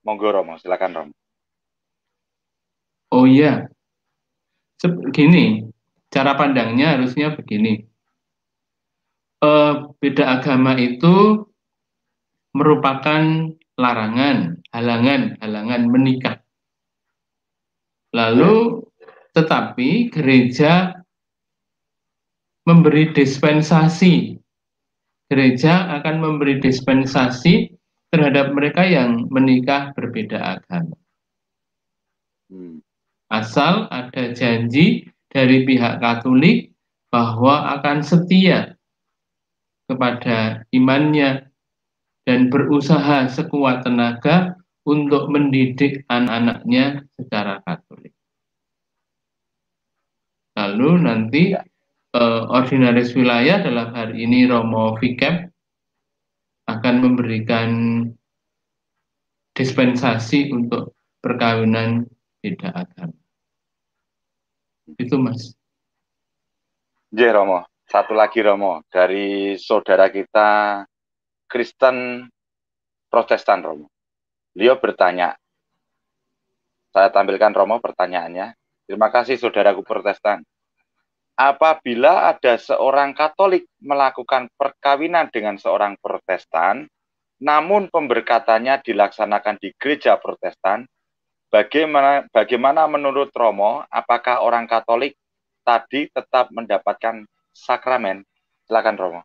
Monggo Romo, silakan Romo. Oh iya, begini, cara pandangnya harusnya begini. E, beda agama itu merupakan larangan, halangan, halangan menikah. Lalu, tetapi gereja memberi dispensasi. Gereja akan memberi dispensasi terhadap mereka yang menikah berbeda agama. Hmm asal ada janji dari pihak Katolik bahwa akan setia kepada imannya dan berusaha sekuat tenaga untuk mendidik anak-anaknya secara Katolik. Lalu nanti eh, ordinaris wilayah dalam hari ini Romo Vikep akan memberikan dispensasi untuk perkawinan beda agama. Itu Mas. J Romo, satu lagi Romo dari saudara kita Kristen Protestan Romo. Beliau bertanya, saya tampilkan Romo pertanyaannya. Terima kasih saudaraku Protestan. Apabila ada seorang Katolik melakukan perkawinan dengan seorang Protestan, namun pemberkatannya dilaksanakan di gereja Protestan, bagaimana bagaimana menurut Romo apakah orang Katolik tadi tetap mendapatkan sakramen? Silakan Romo.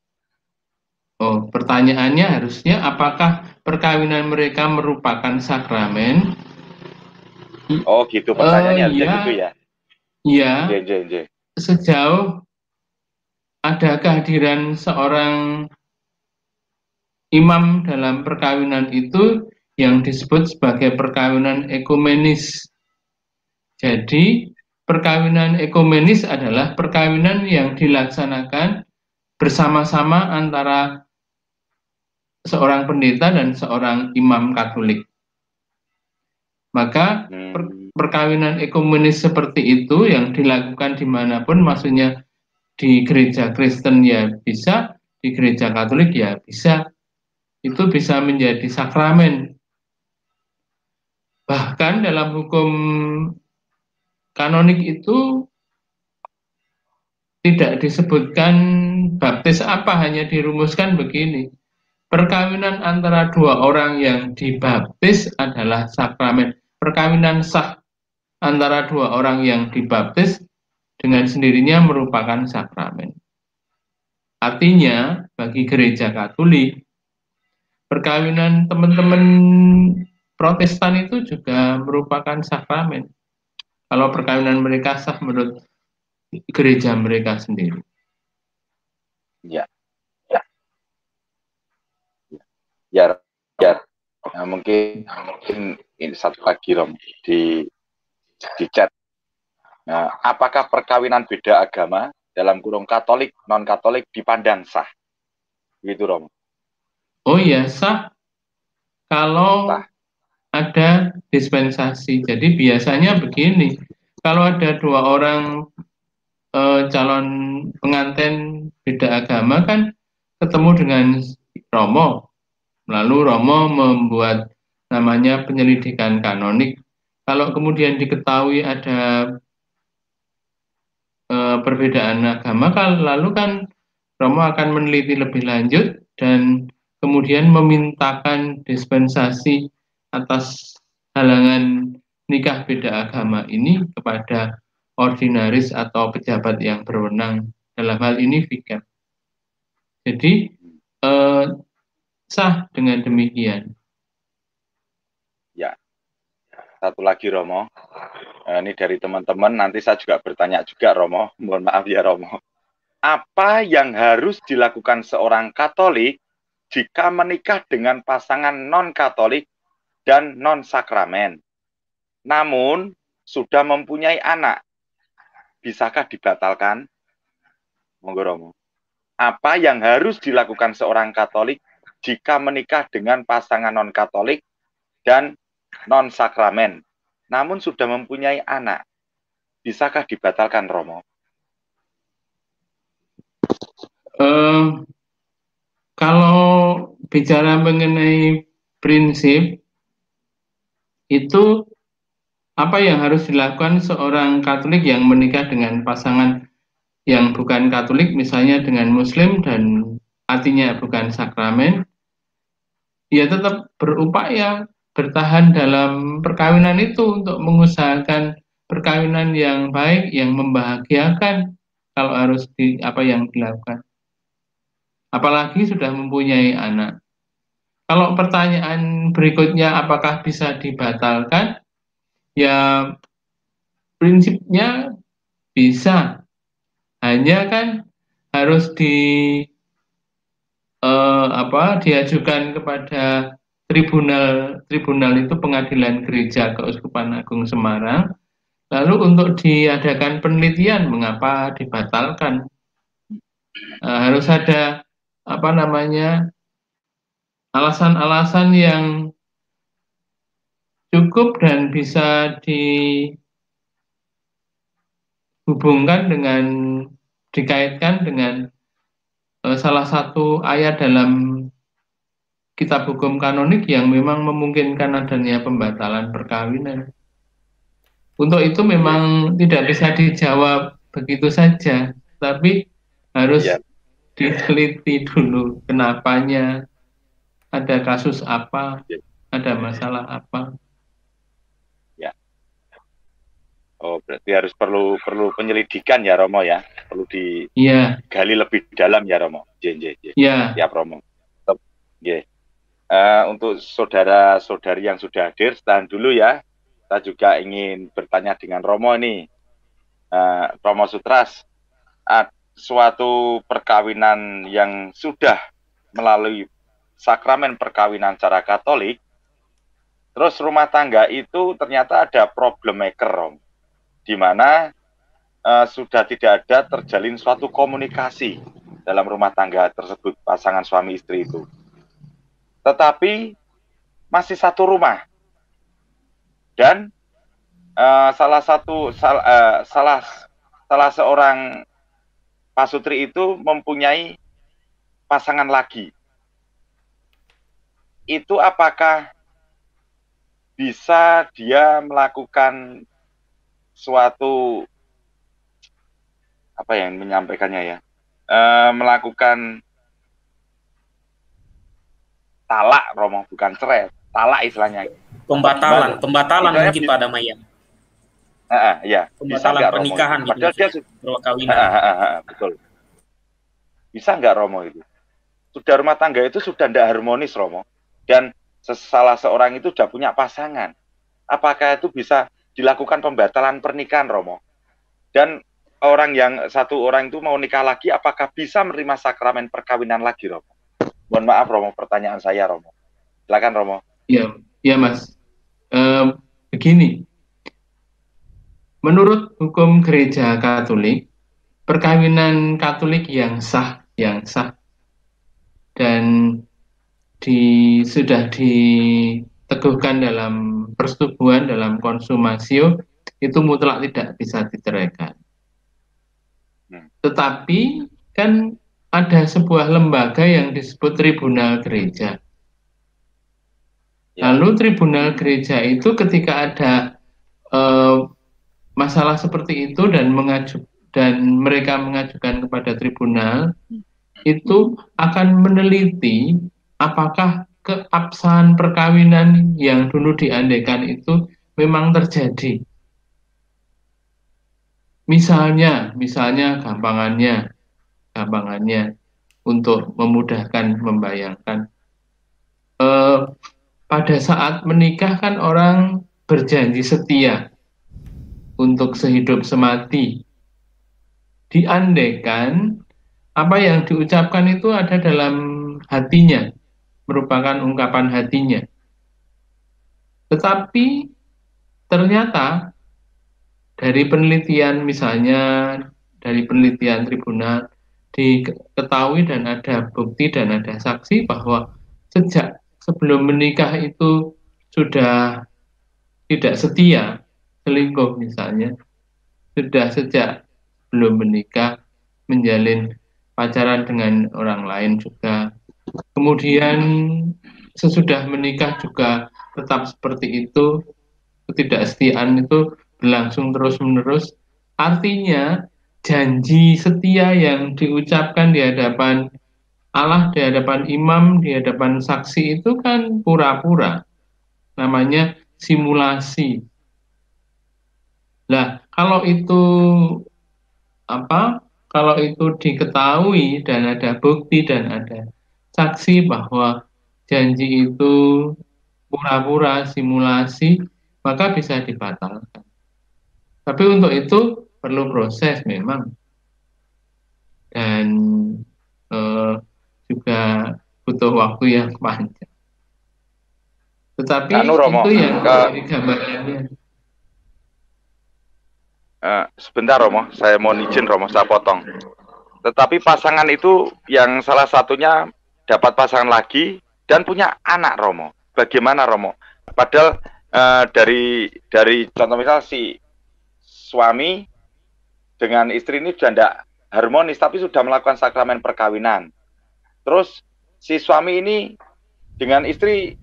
Oh, pertanyaannya harusnya apakah perkawinan mereka merupakan sakramen? Oh, gitu pertanyaannya uh, ya, gitu ya. Iya. Sejauh ada kehadiran seorang imam dalam perkawinan itu yang disebut sebagai perkawinan ekumenis. Jadi, perkawinan ekumenis adalah perkawinan yang dilaksanakan bersama-sama antara seorang pendeta dan seorang imam Katolik. Maka hmm. Perkawinan ekumenis seperti itu yang dilakukan di mana pun, maksudnya di gereja Kristen ya bisa, di gereja Katolik ya bisa. Itu bisa menjadi sakramen. Bahkan dalam hukum kanonik itu tidak disebutkan baptis apa, hanya dirumuskan begini Perkawinan antara dua orang yang dibaptis adalah sakramen. Perkawinan sah antara dua orang yang dibaptis dengan sendirinya merupakan sakramen. Artinya, bagi gereja Katolik, perkawinan teman-teman Protestan itu juga merupakan sakramen. Kalau perkawinan mereka sah menurut gereja mereka sendiri. Ya, ya ya nah, mungkin mungkin ini satu lagi rom di di chat. Nah, apakah perkawinan beda agama dalam kurung Katolik non Katolik dipandang sah? Gitu rom. Oh iya sah. Kalau sah. ada dispensasi. Jadi biasanya begini. Kalau ada dua orang eh, calon pengantin beda agama kan ketemu dengan Romo. Lalu Romo membuat namanya penyelidikan kanonik. Kalau kemudian diketahui ada e, perbedaan agama, kan, lalu kan Romo akan meneliti lebih lanjut dan kemudian memintakan dispensasi atas halangan nikah beda agama ini kepada ordinaris atau pejabat yang berwenang dalam hal ini vicar. Jadi eh, sah dengan demikian. Ya, satu lagi Romo. Eh, ini dari teman-teman, nanti saya juga bertanya juga Romo, mohon maaf ya Romo. Apa yang harus dilakukan seorang Katolik jika menikah dengan pasangan non-Katolik dan non-sakramen? Namun, sudah mempunyai anak, bisakah dibatalkan? Monggo Romo. Apa yang harus dilakukan seorang Katolik jika menikah dengan pasangan non-Katolik dan non-sakramen, namun sudah mempunyai anak. Bisakah dibatalkan, Romo? Uh, kalau bicara mengenai prinsip, itu apa yang harus dilakukan seorang Katolik yang menikah dengan pasangan yang bukan Katolik, misalnya dengan Muslim dan artinya bukan sakramen, dia tetap berupaya bertahan dalam perkawinan itu untuk mengusahakan perkawinan yang baik yang membahagiakan kalau harus di apa yang dilakukan. Apalagi sudah mempunyai anak. Kalau pertanyaan berikutnya apakah bisa dibatalkan? Ya prinsipnya bisa. Hanya kan harus di eh, apa diajukan kepada tribunal tribunal itu pengadilan gereja keuskupan agung Semarang. Lalu untuk diadakan penelitian mengapa dibatalkan? Eh, harus ada apa namanya alasan-alasan yang cukup dan bisa dihubungkan dengan dikaitkan dengan uh, salah satu ayat dalam kitab hukum kanonik yang memang memungkinkan adanya pembatalan perkawinan. Untuk itu memang tidak bisa dijawab begitu saja, tapi harus ya. diteliti dulu kenapanya, ada kasus apa, ya. ada masalah apa. Ya. Oh, berarti harus perlu perlu penyelidikan ya Romo ya, perlu Iya. digali lebih dalam ya Romo. J, J, J. Iya. Siap Romo. Tetap. Eh, untuk saudara-saudari yang sudah hadir, tahan dulu ya. Kita juga ingin bertanya dengan Romo ini. Eh, Romo Sutras, ad- suatu perkawinan yang sudah melalui sakramen perkawinan secara Katolik, terus rumah tangga itu ternyata ada problem maker, Rom, di mana eh, sudah tidak ada terjalin suatu komunikasi dalam rumah tangga tersebut pasangan suami istri itu. Tetapi masih satu rumah dan eh, salah satu sal- eh, salah salah seorang pasutri itu mempunyai pasangan lagi. Itu apakah bisa dia melakukan suatu apa yang menyampaikannya ya Eh, melakukan talak Romo bukan cerai talak istilahnya. Pembatalan, pembatalan Misalnya mungkin pada Maya. Ah, ah, ya Pembatalan pernikahan itu? gitu. Padahal dia Perkawinan. Ah, ah, ah, ah, betul. Bisa nggak Romo itu? Sudah rumah tangga itu sudah tidak harmonis Romo. Dan salah seorang itu sudah punya pasangan. Apakah itu bisa dilakukan pembatalan pernikahan Romo? Dan orang yang satu orang itu mau nikah lagi apakah bisa menerima sakramen perkawinan lagi Romo mohon maaf Romo pertanyaan saya Romo silakan Romo Iya, iya Mas. Begini, menurut hukum gereja Katolik, perkawinan Katolik yang sah, yang sah dan di sudah diteguhkan dalam persetubuhan dalam konsumasio itu mutlak tidak bisa diceraikan. Hmm. Tetapi kan ada sebuah lembaga yang disebut tribunal gereja. Ya. Lalu tribunal gereja itu ketika ada eh, masalah seperti itu dan mengaju dan mereka mengajukan kepada tribunal itu akan meneliti apakah keabsahan perkawinan yang dulu diandaikan itu memang terjadi. Misalnya, misalnya gampangannya, gampangannya untuk memudahkan membayangkan. Eh, pada saat menikah kan orang berjanji setia untuk sehidup semati. Diandaikan apa yang diucapkan itu ada dalam hatinya, merupakan ungkapan hatinya. Tetapi ternyata dari penelitian misalnya dari penelitian tribunal diketahui dan ada bukti dan ada saksi bahwa sejak sebelum menikah itu sudah tidak setia, selingkuh misalnya, sudah sejak belum menikah menjalin pacaran dengan orang lain juga. Kemudian sesudah menikah juga tetap seperti itu, ketidaksetiaan itu berlangsung terus-menerus. Artinya janji setia yang diucapkan di hadapan Allah di hadapan imam, di hadapan saksi itu kan pura-pura. Namanya simulasi. Nah, kalau itu apa? Kalau itu diketahui dan ada bukti dan ada saksi bahwa janji itu pura-pura simulasi, maka bisa dibatalkan. Tapi untuk itu perlu proses memang. Dan eh, juga butuh waktu yang panjang. Tetapi Anu, Romo, itu yang ke- gambarannya. Eh, sebentar Romo, saya mau izin Romo, saya potong. Tetapi pasangan itu yang salah satunya dapat pasangan lagi dan punya anak Romo. Bagaimana Romo? Padahal eh, dari dari contoh misal si suami dengan istri ini sudah tidak harmonis, tapi sudah melakukan sakramen perkawinan. Terus si suami ini dengan istri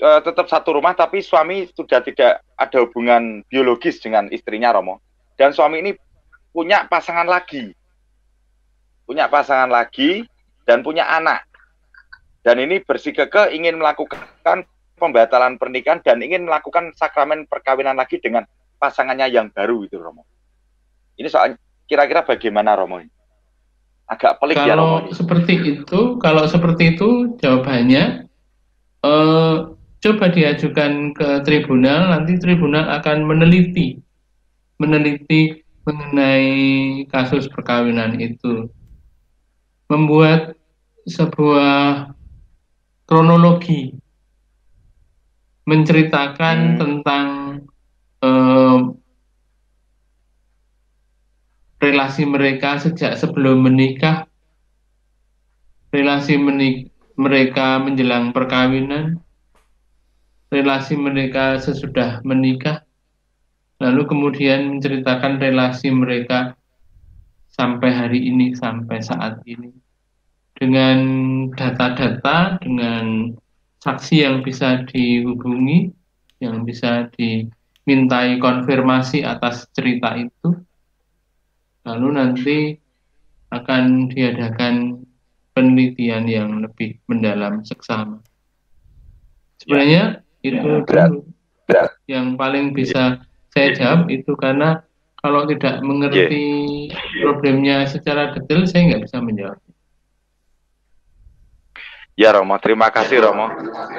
eh, tetap satu rumah, tapi suami sudah tidak ada hubungan biologis dengan istrinya Romo. Dan suami ini punya pasangan lagi, punya pasangan lagi dan punya anak. Dan ini bersikeke ingin melakukan pembatalan pernikahan dan ingin melakukan sakramen perkawinan lagi dengan pasangannya yang baru itu Romo. Ini soal kira-kira bagaimana Romo ini? Agak pelik kalau ya Romo. Ini. seperti itu, kalau seperti itu jawabannya eh, coba diajukan ke tribunal, nanti tribunal akan meneliti meneliti mengenai kasus perkawinan itu. Membuat sebuah kronologi menceritakan Hmm. tentang eh, relasi mereka sejak sebelum menikah, relasi menik mereka menjelang perkawinan, relasi mereka sesudah menikah, lalu kemudian menceritakan relasi mereka sampai hari ini, sampai saat ini. Dengan data-data, dengan saksi yang bisa dihubungi, yang bisa dimintai konfirmasi atas cerita itu, lalu nanti akan diadakan penelitian yang lebih mendalam seksama. Sebenarnya itu Ya, berat. Berat. yang paling bisa saya jawab itu karena kalau tidak mengerti problemnya secara detail saya nggak bisa menjawab. Ya Romo, terima kasih Romo.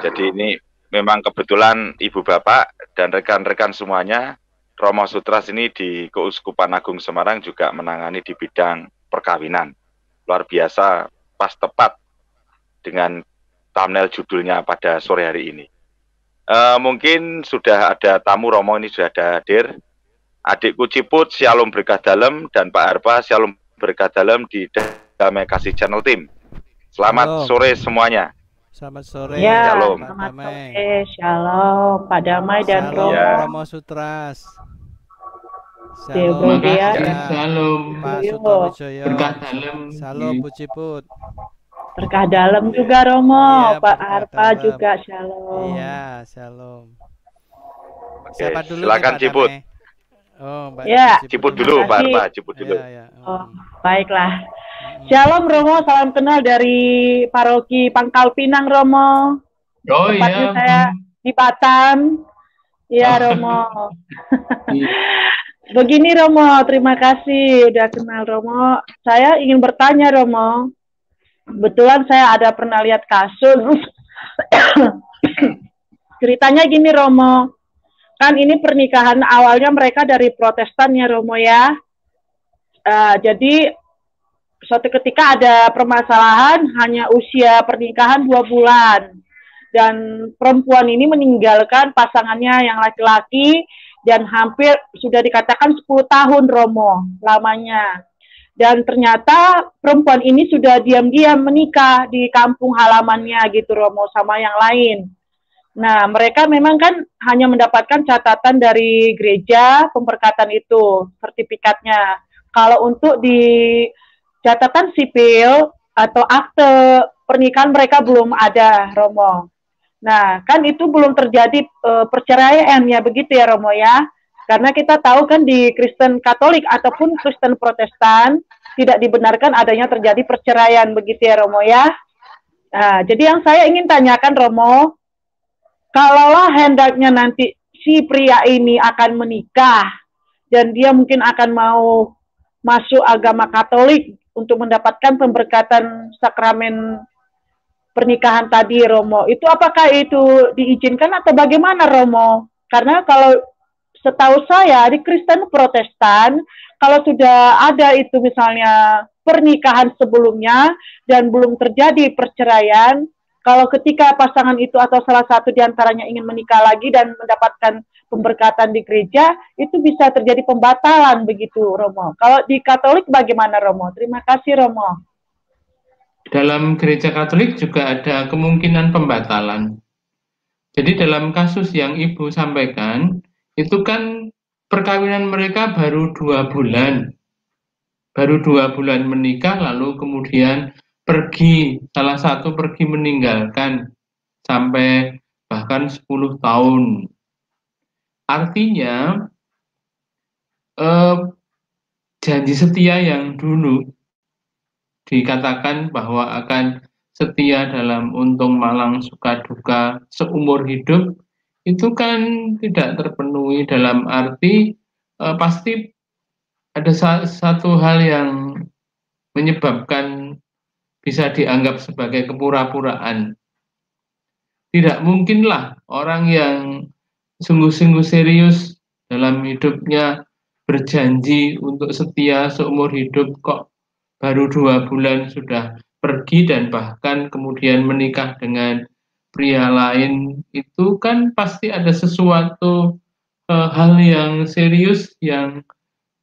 Jadi ini memang kebetulan Ibu Bapak dan rekan-rekan semuanya, Romo Sutras ini di Keuskupan Agung Semarang juga menangani di bidang perkawinan. Luar biasa, pas tepat dengan thumbnail judulnya pada sore hari ini. Eh, mungkin sudah ada tamu Romo ini sudah ada hadir. Adikku Ciput, Shalom Berkah Dalam, dan Pak Harpa, Shalom Berkah Dalam di Damai Kasih Channel Team. Selamat Halo. sore semuanya. Selamat sore. Ya, Shalom. Pak selamat Damai. sore, Shalom, Pak Damai dan Romo. Ya. Romo Sutras. Shalom Ya. Salam Pak Yo. Sutowijoyo. berkah dalam. Salam Bu Ciput. Berkah dalam juga Romo, Iya, Pak Harpa dalam. juga Shalom. Iya, Shalom. Oke, Siapa dulu nih, silakan Pak Ciput. Oh, Mbak Ya. Ciput Terima dulu, Pak. Arpa, Ciput dulu. Iya, iya. Oh, baiklah. Mm-mm. Shalom Romo, salam kenal dari Paroki Pangkal Pinang Romo, Oh Tepatnya iya. saya di Batam. Iya Oh. Romo. Begini Romo, terima kasih udah kenal Romo. Saya ingin bertanya Romo. Kebetulan saya ada pernah lihat kasus. Ceritanya gini Romo. Kan ini pernikahan awalnya mereka dari Protestan ya Romo ya. Eh, jadi suatu ketika ada permasalahan hanya usia pernikahan dua bulan dan perempuan ini meninggalkan pasangannya yang laki-laki dan hampir sudah dikatakan 10 tahun Romo lamanya. Dan ternyata perempuan ini sudah diam-diam menikah di kampung halamannya gitu Romo sama yang lain. Nah, mereka memang kan hanya mendapatkan catatan dari gereja pemberkatan itu, sertifikatnya. Kalau untuk di catatan sipil atau akte pernikahan mereka belum ada, Romo. Nah, kan itu belum terjadi eh, perceraian ya begitu ya Romo ya. Karena kita tahu kan di Kristen Katolik ataupun Kristen Protestan tidak dibenarkan adanya terjadi perceraian begitu ya Romo ya. Nah, jadi yang saya ingin tanyakan Romo, kalaulah hendaknya nanti si pria ini akan menikah dan dia mungkin akan mau masuk agama Katolik untuk mendapatkan pemberkatan sakramen pernikahan tadi Romo. Itu apakah itu diizinkan atau bagaimana Romo? Karena kalau setahu saya di Kristen Protestan kalau sudah ada itu misalnya pernikahan sebelumnya dan belum terjadi perceraian, kalau ketika pasangan itu atau salah satu di antaranya ingin menikah lagi dan mendapatkan pemberkatan di gereja, itu bisa terjadi pembatalan begitu Romo. Kalau di Katolik bagaimana Romo? Terima kasih Romo. Dalam gereja Katolik juga ada kemungkinan pembatalan. Jadi dalam kasus yang Ibu sampaikan, itu kan perkawinan mereka baru dua bulan. Baru dua bulan menikah, lalu kemudian pergi, salah satu pergi meninggalkan sampai bahkan 10 tahun. Artinya, eh, janji setia yang dulu dikatakan bahwa akan setia dalam untung malang suka duka seumur hidup itu kan tidak terpenuhi dalam arti eh, pasti ada sa- satu hal yang menyebabkan bisa dianggap sebagai kepura-puraan. Tidak mungkinlah orang yang sungguh-sungguh serius dalam hidupnya berjanji untuk setia seumur hidup kok baru dua bulan sudah pergi dan bahkan kemudian menikah dengan pria lain itu kan pasti ada sesuatu eh, hal yang serius yang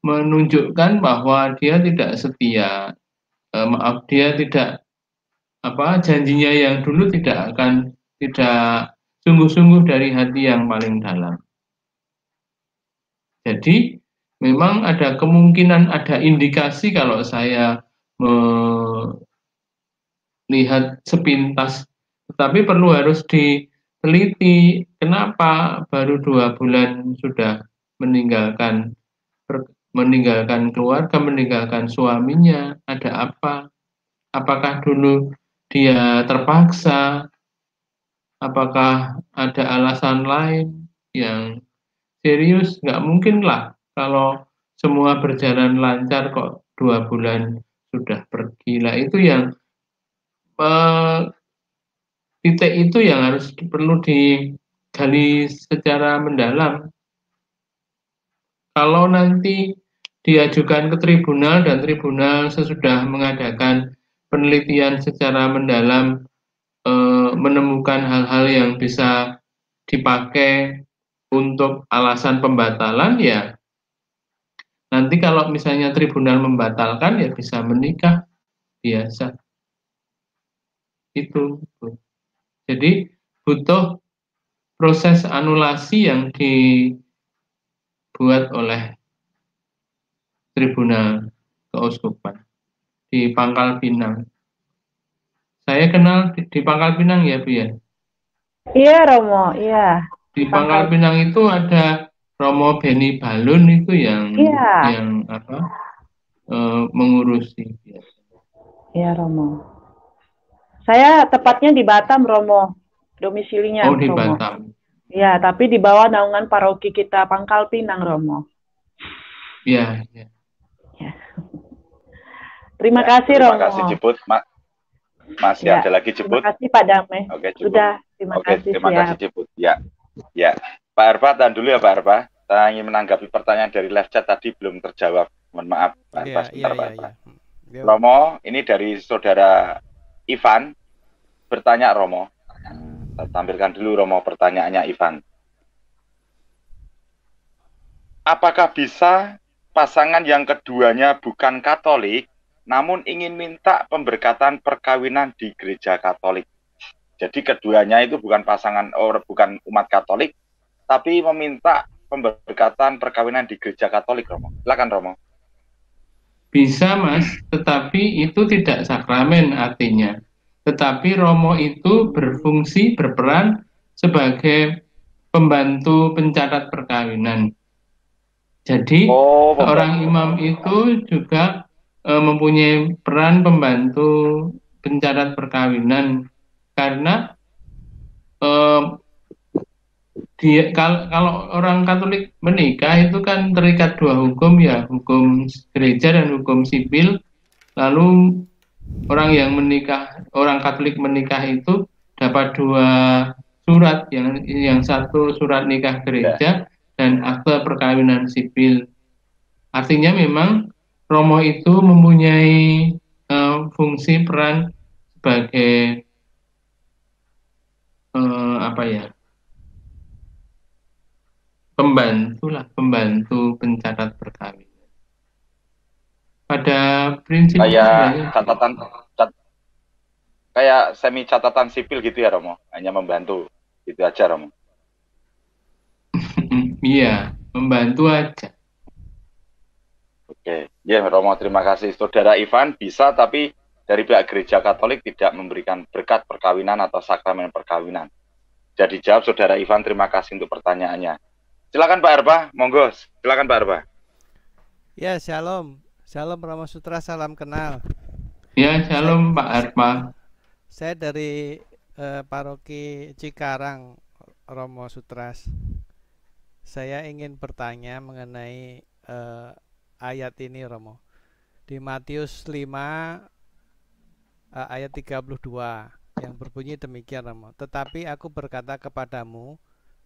menunjukkan bahwa dia tidak setia Eh, maaf dia tidak apa janjinya yang dulu tidak akan tidak sungguh-sungguh dari hati yang paling dalam. Jadi memang ada kemungkinan ada indikasi kalau saya melihat sepintas, tetapi perlu harus diteliti kenapa baru dua bulan sudah meninggalkan meninggalkan keluarga, meninggalkan suaminya, ada apa? Apakah dulu dia terpaksa? Apakah ada alasan lain yang serius? Nggak mungkin lah kalau semua berjalan lancar kok dua bulan sudah pergi. Lah itu yang eh, titik itu yang harus perlu digali secara mendalam. Kalau nanti diajukan ke tribunal dan tribunal sesudah mengadakan penelitian secara mendalam e, menemukan hal-hal yang bisa dipakai untuk alasan pembatalan ya nanti kalau misalnya tribunal membatalkan ya bisa menikah biasa itu jadi butuh proses anulasi yang dibuat oleh Tribunal Keuskupan di Pangkal Pinang. Saya kenal di, di Pangkal Pinang ya, Bu ya. Iya, Romo, iya. Di Pangkal Pinang itu ada Romo Beni Balun itu yang Iya. yang apa? eh, mengurusi Iya, Romo. Saya tepatnya di Batam, Romo. Domisilinya, Oh, di Romo. Batam. Iya, tapi di bawah naungan paroki kita Pangkal Pinang, Romo. Iya, iya. Terima kasih, Terima Romo. kasih Jebut. Ma- masih Ya, ada lagi Terima Jebut. kasih, Pak Damai. Oke. Sudah, terima Oke, kasih. terima siap. kasih Jebut. Ya. Ya. Pak Arfa, tahan dulu ya Pak Arfa. Saya ingin menanggapi pertanyaan dari live chat tadi belum terjawab. Mohon maaf, Pak iya, Sebentar, Pak iya, Arfa. iya. Ya, Romo, ini dari saudara Ivan bertanya Romo. Saya tampilkan dulu Romo pertanyaannya Ivan. Apakah bisa pasangan yang keduanya bukan Katolik namun ingin minta pemberkatan perkawinan di gereja Katolik? Jadi keduanya itu bukan pasangan or bukan umat Katolik tapi meminta pemberkatan perkawinan di gereja Katolik Romo. Silakan Romo. Bisa, Mas, tetapi itu tidak sakramen artinya. Tetapi Romo itu berfungsi, berperan sebagai pembantu pencatat perkawinan. Jadi, Oh, seorang imam itu juga eh, mempunyai peran pembantu pencatat perkawinan karena eh, dia kal- kalau orang Katolik menikah itu kan terikat dua hukum ya hukum gereja dan hukum sipil. Lalu orang yang menikah orang Katolik menikah itu dapat dua surat yang yang satu surat nikah gereja dan akte perkawinan sipil. Artinya memang Romo itu mempunyai eh, fungsi peran sebagai eh, apa ya pembantu lah, pembantu pencatat perkawinan. Pada prinsipnya kayak sebenarnya- catatan cat- kayak semi catatan sipil gitu ya Romo? Hanya membantu gitu aja Romo? Iya, membantu aja. oke. Ya Romo terima kasih. Saudara Ivan bisa tapi dari pihak gereja Katolik tidak memberikan berkat perkawinan atau sakramen perkawinan. Jadi jawab saudara Ivan terima kasih untuk pertanyaannya silakan Pak Arba monggo silakan Pak Arba Ya, shalom. Shalom Rama Sutra, salam kenal. Ya, shalom Pak Arpa. Saya dari eh, paroki Cikarang, Romo Sutras. Saya ingin bertanya mengenai uh, ayat ini Romo. Di Matius 5 uh, eh, ayat 32 yang berbunyi demikian Romo. Tetapi aku berkata kepadamu,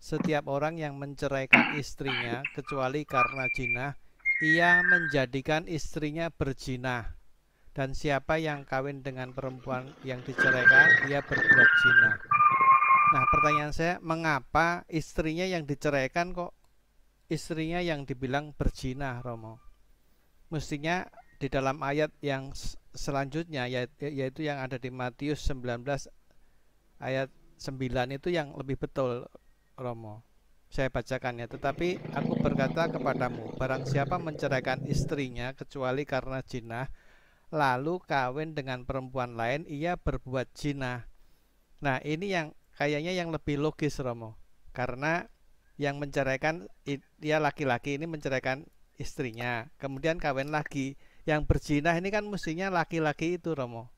setiap orang yang menceraikan istrinya kecuali karena jinah, ia menjadikan istrinya berjinah. Dan siapa yang kawin dengan perempuan yang diceraikan, ia berbuat jinah. Nah, pertanyaan saya, mengapa istrinya yang diceraikan kok istrinya yang dibilang berzina, Romo? Mestinya di dalam ayat yang selanjutnya yaitu yang ada di Matius 19 ayat 9 itu yang lebih betul, Romo. Saya bacakan ya, tetapi aku berkata kepadamu, barang siapa menceraikan istrinya kecuali karena jinah, lalu kawin dengan perempuan lain, ia berbuat jinah. Nah, ini yang kayaknya yang lebih logis Romo karena yang menceraikan dia laki-laki ini menceraikan istrinya kemudian kawin lagi yang berzina ini kan mestinya laki-laki itu Romo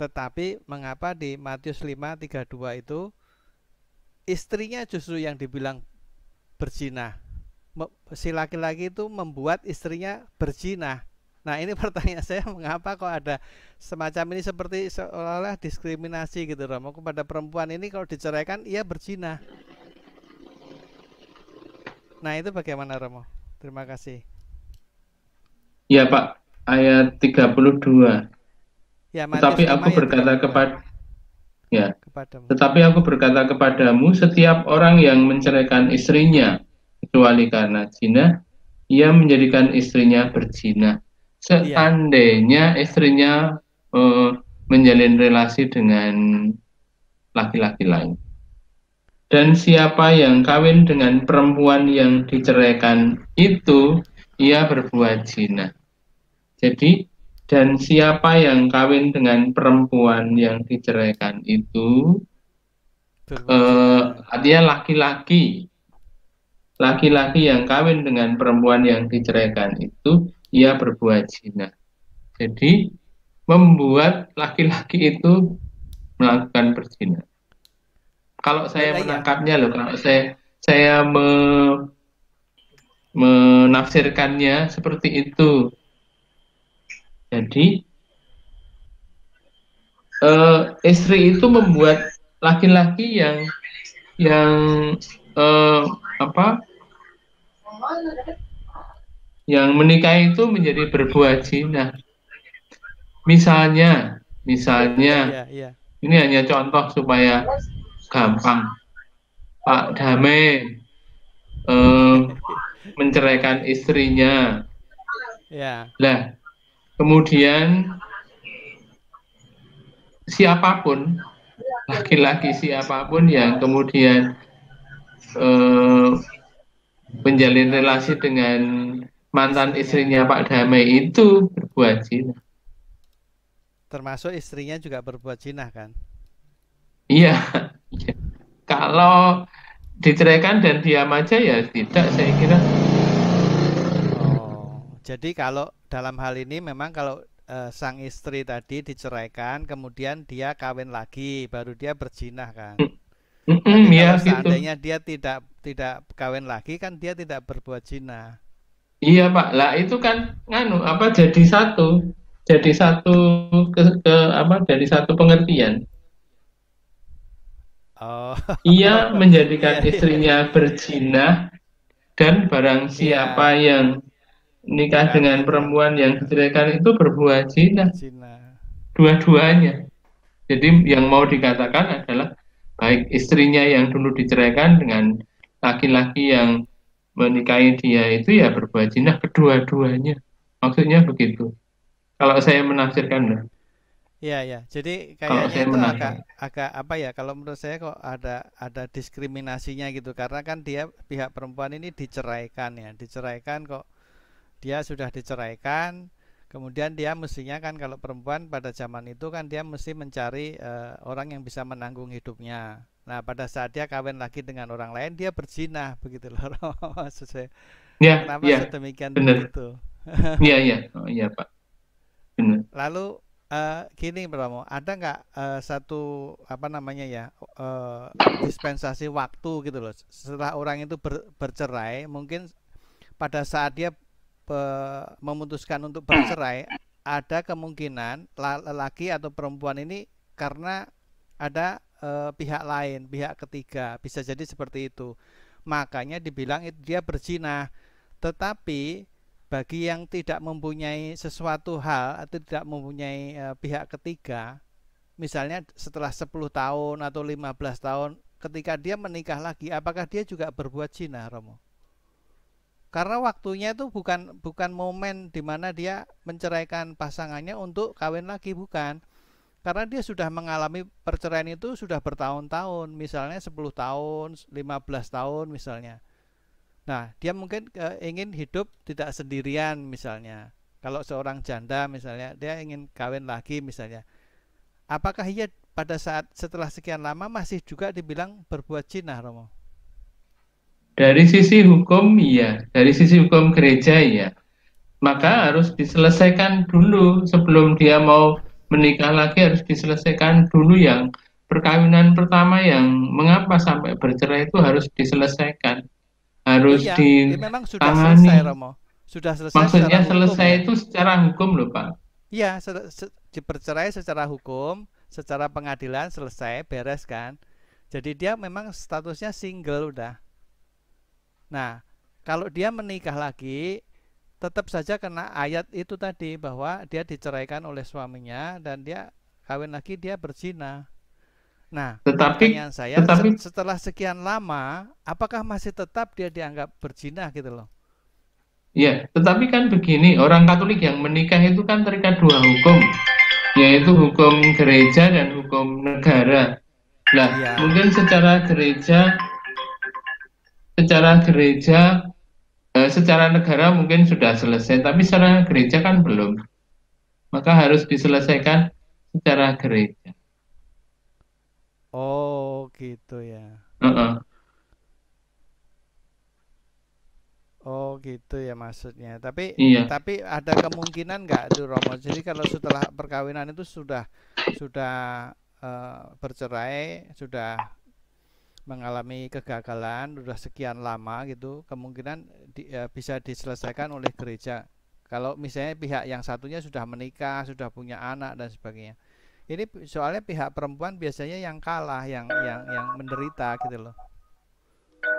tetapi mengapa di Matius 5:32 itu istrinya justru yang dibilang berzina si laki-laki itu membuat istrinya berzina Nah ini pertanyaan saya mengapa kok ada semacam ini seperti seolah-olah diskriminasi gitu Romo kepada perempuan ini kalau diceraikan ia berzina. Nah itu bagaimana Romo? Terima kasih. Ya Pak, ayat 32. Ya, Tetapi aku berkata kepada ya, kepadamu. tetapi aku berkata kepadamu setiap orang yang menceraikan istrinya kecuali karena zina, ia menjadikan istrinya berzina seandainya istrinya uh, menjalin relasi dengan laki-laki lain. Dan siapa yang kawin dengan perempuan yang diceraikan itu, ia berbuat zina. Jadi, dan siapa yang kawin dengan perempuan yang diceraikan itu, uh, artinya laki-laki, laki-laki yang kawin dengan perempuan yang diceraikan itu, ia berbuat zina. Jadi membuat laki-laki itu melakukan berzina. Kalau saya ya, menangkapnya loh, kalau saya saya me, menafsirkannya seperti itu. Jadi uh, istri itu membuat laki-laki yang yang uh, apa yang menikah itu menjadi berbuat zina. Misalnya, misalnya, ya, ya. ini hanya contoh supaya gampang. Pak Dame eh, menceraikan istrinya. Ya. Lah, kemudian siapa pun, laki-laki siapa pun yang kemudian eh, menjalin relasi dengan mantan istrinya Pak Damai itu berbuat zina. Termasuk istrinya juga berbuat zina kan? Iya. Kalau diceraikan dan diam aja ya tidak saya kira. Jadi kalau dalam hal ini memang kalau uh, sang istri tadi diceraikan kemudian dia kawin lagi baru dia berzina kan? Mm -mm, ya, gitu. seandainya dia tidak tidak kawin lagi kan dia tidak berbuat zina. Iya Pak, lah itu kan nganu apa jadi satu, jadi satu ke, ke apa dari satu pengertian. Oh. Ia menjadikan iya, iya. istrinya berzina dan barang iya. siapa yeah. yang nikah dengan perempuan yang diceraikan itu berbuat zina. Dua-duanya. Jadi yang mau dikatakan adalah baik istrinya yang dulu diceraikan dengan laki-laki yang menikahi dia itu ya berbuat zina kedua-duanya. Maksudnya begitu. Kalau saya menafsirkan Iya ya, jadi kayaknya itu agak agak apa ya? Kalau menurut saya kok ada ada diskriminasinya gitu karena kan dia pihak perempuan ini diceraikan ya, diceraikan kok dia sudah diceraikan, kemudian dia mestinya kan kalau perempuan pada zaman itu kan dia mesti mencari uh, orang yang bisa menanggung hidupnya. Nah, pada saat dia kawin lagi dengan orang lain, dia berzina begitu loh. Maksud saya. Ya, Kenapa ya, demikian benar. begitu? Iya, iya. Oh, iya, Pak. Benar. Lalu uh, gini Bromo, ada nggak uh, satu apa namanya ya uh, dispensasi waktu gitu loh. Setelah orang itu ber, bercerai, mungkin pada saat dia memutuskan untuk bercerai, ada kemungkinan lelaki atau perempuan ini karena ada uh, pihak lain, pihak ketiga, bisa jadi seperti itu. Makanya dibilang itu dia berzina. Tetapi bagi yang tidak mempunyai sesuatu hal atau tidak mempunyai e, pihak ketiga misalnya setelah 10 tahun atau 15 tahun ketika dia menikah lagi apakah dia juga berbuat zina Romo karena waktunya itu bukan bukan momen di mana dia menceraikan pasangannya untuk kawin lagi bukan karena dia sudah mengalami perceraian itu sudah bertahun-tahun misalnya 10 tahun 15 tahun misalnya Nah, dia mungkin uh, ingin hidup tidak sendirian misalnya. Kalau seorang janda misalnya, dia ingin kawin lagi misalnya. Apakah ia pada saat setelah sekian lama masih juga dibilang berbuat zina, Romo? Dari sisi hukum iya, dari sisi hukum gereja iya. Maka harus diselesaikan dulu. Sebelum dia mau menikah lagi harus diselesaikan dulu yang perkawinan pertama yang mengapa sampai bercerai itu harus diselesaikan. Harus iya, di ya memang sudah selesai Romo. Sudah selesai maksudnya selesai hukum, itu ya? secara hukum loh Pak. Iya se se dipercerai secara hukum secara pengadilan selesai beres kan. Jadi dia memang statusnya single udah nah kalau dia menikah lagi tetap saja kena ayat itu tadi bahwa dia diceraikan oleh suaminya dan dia kawin lagi dia berzina Nah, tetapi saya tetapi, setelah sekian lama, apakah masih tetap dia dianggap berzina gitu loh? Iya, tetapi kan begini, orang Katolik yang menikah itu kan terikat dua hukum, yaitu hukum gereja dan hukum negara. Lah, ya. mungkin secara gereja, secara gereja, eh, secara negara mungkin sudah selesai, tapi secara gereja kan belum. Maka harus diselesaikan secara gereja. Oh, gitu ya. Uh-uh. Oh, gitu ya maksudnya. Tapi iya. tapi ada kemungkinan nggak tuh Romo? Jadi kalau setelah perkawinan itu sudah sudah uh, bercerai, sudah mengalami kegagalan, sudah sekian lama gitu, kemungkinan di, uh, bisa diselesaikan oleh gereja. Kalau misalnya pihak yang satunya sudah menikah, sudah punya anak dan sebagainya. Ini soalnya pihak perempuan biasanya yang kalah yang yang yang menderita gitu loh.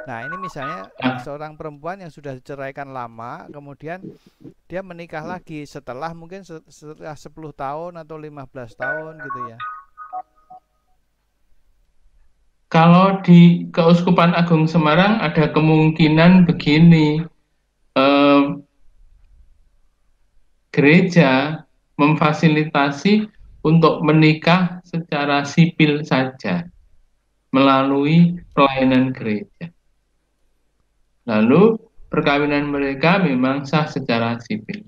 Nah ini misalnya seorang perempuan yang sudah diceraikan lama kemudian dia menikah lagi setelah mungkin setelah 10 tahun atau 15 tahun gitu ya kalau di Keuskupan Agung Semarang ada kemungkinan begini eh, gereja memfasilitasi untuk menikah secara sipil saja melalui pelayanan gereja. Lalu perkawinan mereka memang sah secara sipil.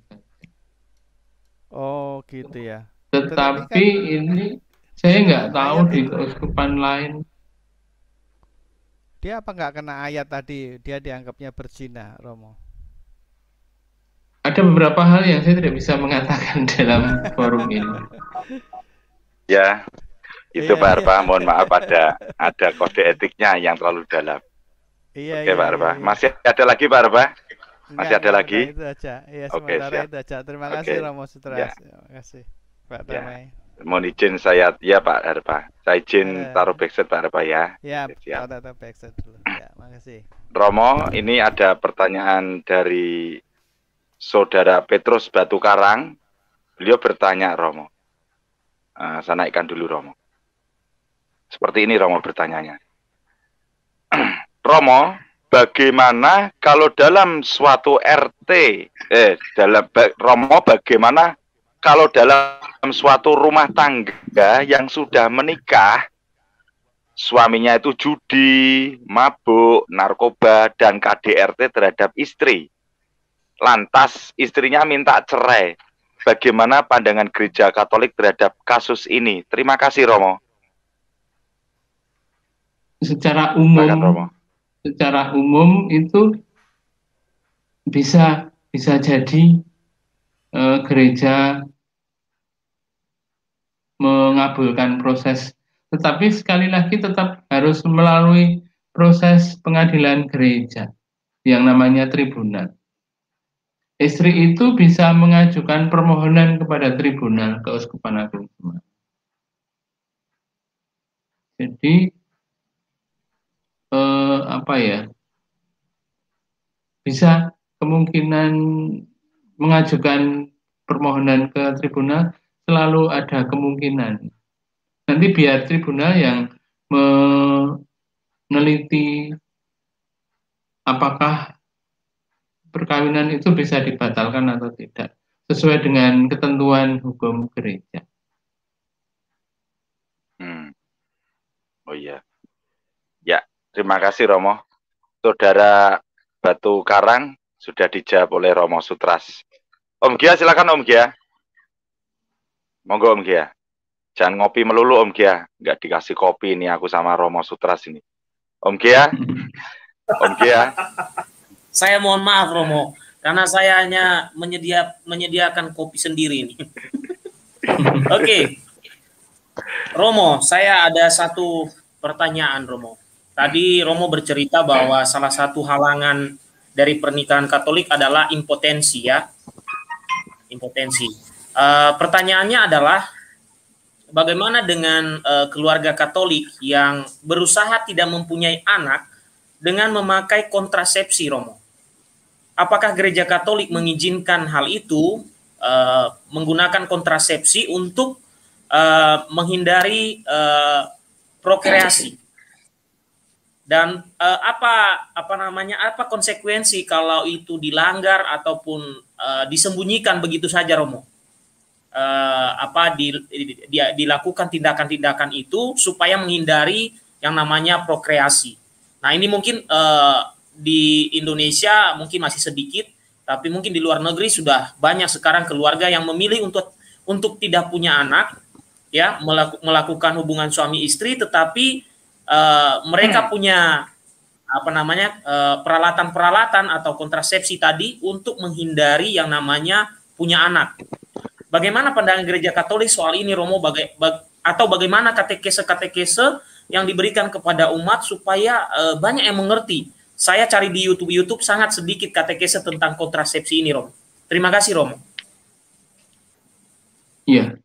Oh gitu ya. Tetapi kan, ini saya nggak tahu di keuskupan lain. Dia apa nggak kena ayat tadi? Dia dianggapnya berzina, Romo ada beberapa hal yang saya tidak bisa mengatakan dalam forum ini. Ya, itu iya, Pak Arba, iya. mohon maaf ada ada kode etiknya yang terlalu dalam. Iya, Oke iya, Pak Arba, iya, iya. masih ada lagi Pak Arba? Masih ada lagi? Itu aja. Iya, Oke, siap. itu aja. Terima kasih okay. Romo Sutras. Ya. Terima kasih Pak ya. Mohon izin saya, ya Pak Arba. Saya izin uh, taruh backset Pak Arba ya. Ya, siap. taruh backset dulu. Ya, makasih. Romo, ini ada pertanyaan dari Saudara Petrus Batu Karang. Beliau bertanya, Romo. Uh, saya naikkan dulu, Romo. Seperti ini Romo bertanyanya. Romo, bagaimana kalau dalam suatu RT, eh, dalam Romo, bagaimana kalau dalam suatu rumah tangga yang sudah menikah, suaminya itu judi, mabuk, narkoba, dan KDRT terhadap istri. Lantas istrinya minta cerai bagaimana pandangan gereja Katolik terhadap kasus ini? Terima kasih Romo. Secara umum, Romo. secara umum itu bisa bisa jadi uh, gereja mengabulkan proses. Tetapi sekali lagi tetap harus melalui proses pengadilan gereja yang namanya tribunal. Istri itu bisa mengajukan permohonan kepada tribunal keuskupan agung jadi eh, apa ya bisa kemungkinan mengajukan permohonan ke tribunal selalu ada kemungkinan nanti biar tribunal yang meneliti apakah perkawinan itu bisa dibatalkan atau tidak sesuai dengan ketentuan hukum gereja. Hmm. Oh iya. Ya, terima kasih Romo. Saudara Batu Karang sudah dijawab oleh Romo Sutras. Om Gia silakan Om Gia. Monggo Om Gia. Jangan ngopi melulu Om Gia. Nggak dikasih kopi ini aku sama Romo Sutras ini. Om Gia. Om Gia. Saya mohon maaf Romo, karena saya hanya menyedia, menyediakan kopi sendiri ini. Oke. okay. Romo, saya ada satu pertanyaan Romo. Tadi Romo bercerita bahwa salah satu halangan dari pernikahan Katolik adalah impotensi ya. Impotensi. Uh, pertanyaannya adalah bagaimana dengan uh, keluarga Katolik yang berusaha tidak mempunyai anak dengan memakai kontrasepsi Romo? Apakah gereja Katolik mengizinkan hal itu uh, menggunakan kontrasepsi untuk uh, menghindari uh, prokreasi. Dan uh, apa apa namanya apa konsekuensi kalau itu dilanggar ataupun uh, disembunyikan begitu saja Romo? Uh, apa di, di, di, dilakukan tindakan-tindakan itu supaya menghindari yang namanya prokreasi. Nah ini mungkin uh, di Indonesia mungkin masih sedikit, tapi mungkin di luar negeri sudah banyak sekarang keluarga yang memilih untuk untuk tidak punya anak ya melaku, melakukan hubungan suami istri tetapi uh, mereka hmm. punya apa namanya peralatan-peralatan atau kontrasepsi tadi untuk menghindari yang namanya punya anak. Bagaimana pandangan gereja Katolik soal ini Romo baga bag atau bagaimana katekese-katekese yang diberikan kepada umat supaya uh, banyak yang mengerti. Saya cari di YouTube YouTube sangat sedikit katekese tentang kontrasepsi ini Romo. Terima kasih Romo. Iya,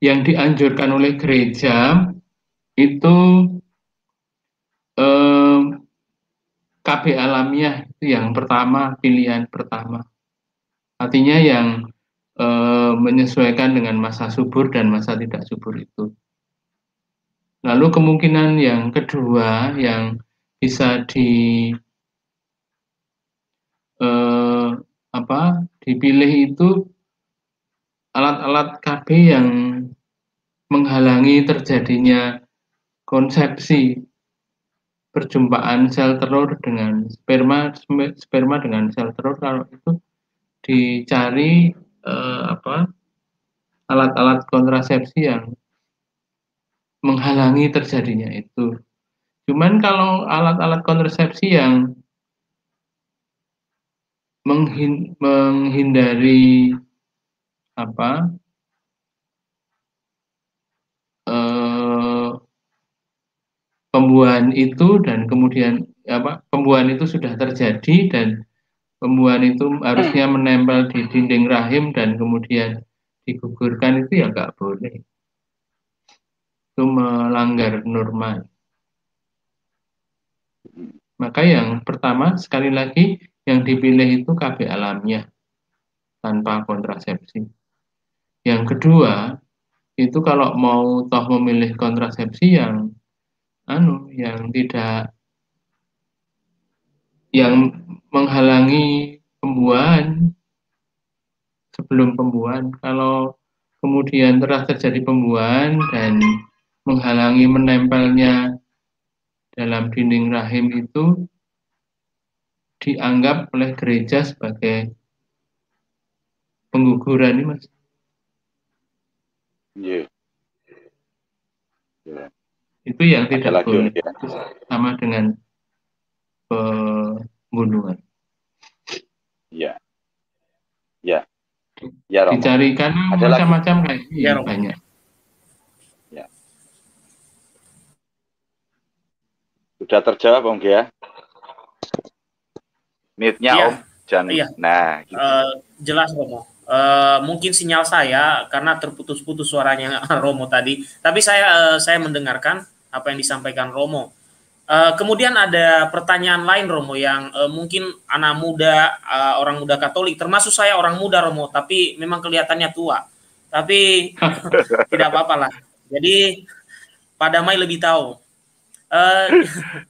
yang dianjurkan oleh gereja itu eh, KB alamiah itu yang pertama pilihan pertama artinya yang eh, menyesuaikan dengan masa subur dan masa tidak subur itu. Lalu kemungkinan yang kedua yang bisa di eh, apa dipilih itu alat-alat KB yang menghalangi terjadinya konsepsi perjumpaan sel telur dengan sperma sperma dengan sel telur. Kalau itu dicari eh, apa alat-alat kontrasepsi yang menghalangi terjadinya itu. Cuman kalau alat-alat kontrasepsi yang menghindari apa pembuahan itu dan kemudian apa pembuahan itu sudah terjadi dan pembuahan itu harusnya hmm. menempel di dinding rahim dan kemudian digugurkan itu ya nggak boleh. Itu melanggar norma. Maka yang pertama sekali lagi yang dipilih itu KB alamnya tanpa kontrasepsi. Yang kedua itu kalau mau toh memilih kontrasepsi yang anu yang tidak yang menghalangi pembuahan sebelum pembuahan kalau kemudian telah terjadi pembuahan dan menghalangi menempelnya dalam dinding rahim itu dianggap oleh gereja sebagai pengguguran ini mas. Yeah. Yeah itu yang tidak boleh ya. sama dengan pembunuhan. Ya. Ya. Ya, Romo. Dicarikan macam-macam kayak ya, banyak. Ya. Sudah terjawab Om Gia. Mute-nya ya. Om Jani. Iya. Nah, gitu. uh, jelas Romo. Uh, mungkin sinyal saya karena terputus-putus suaranya Romo tadi, tapi saya uh, saya mendengarkan apa yang disampaikan Romo. Eh, kemudian ada pertanyaan lain Romo yang eh, mungkin anak muda, eh, orang muda Katolik, termasuk saya orang muda Romo, tapi memang kelihatannya tua. Tapi tidak apa-apa lah. Jadi Pak Damai lebih tahu. Eh,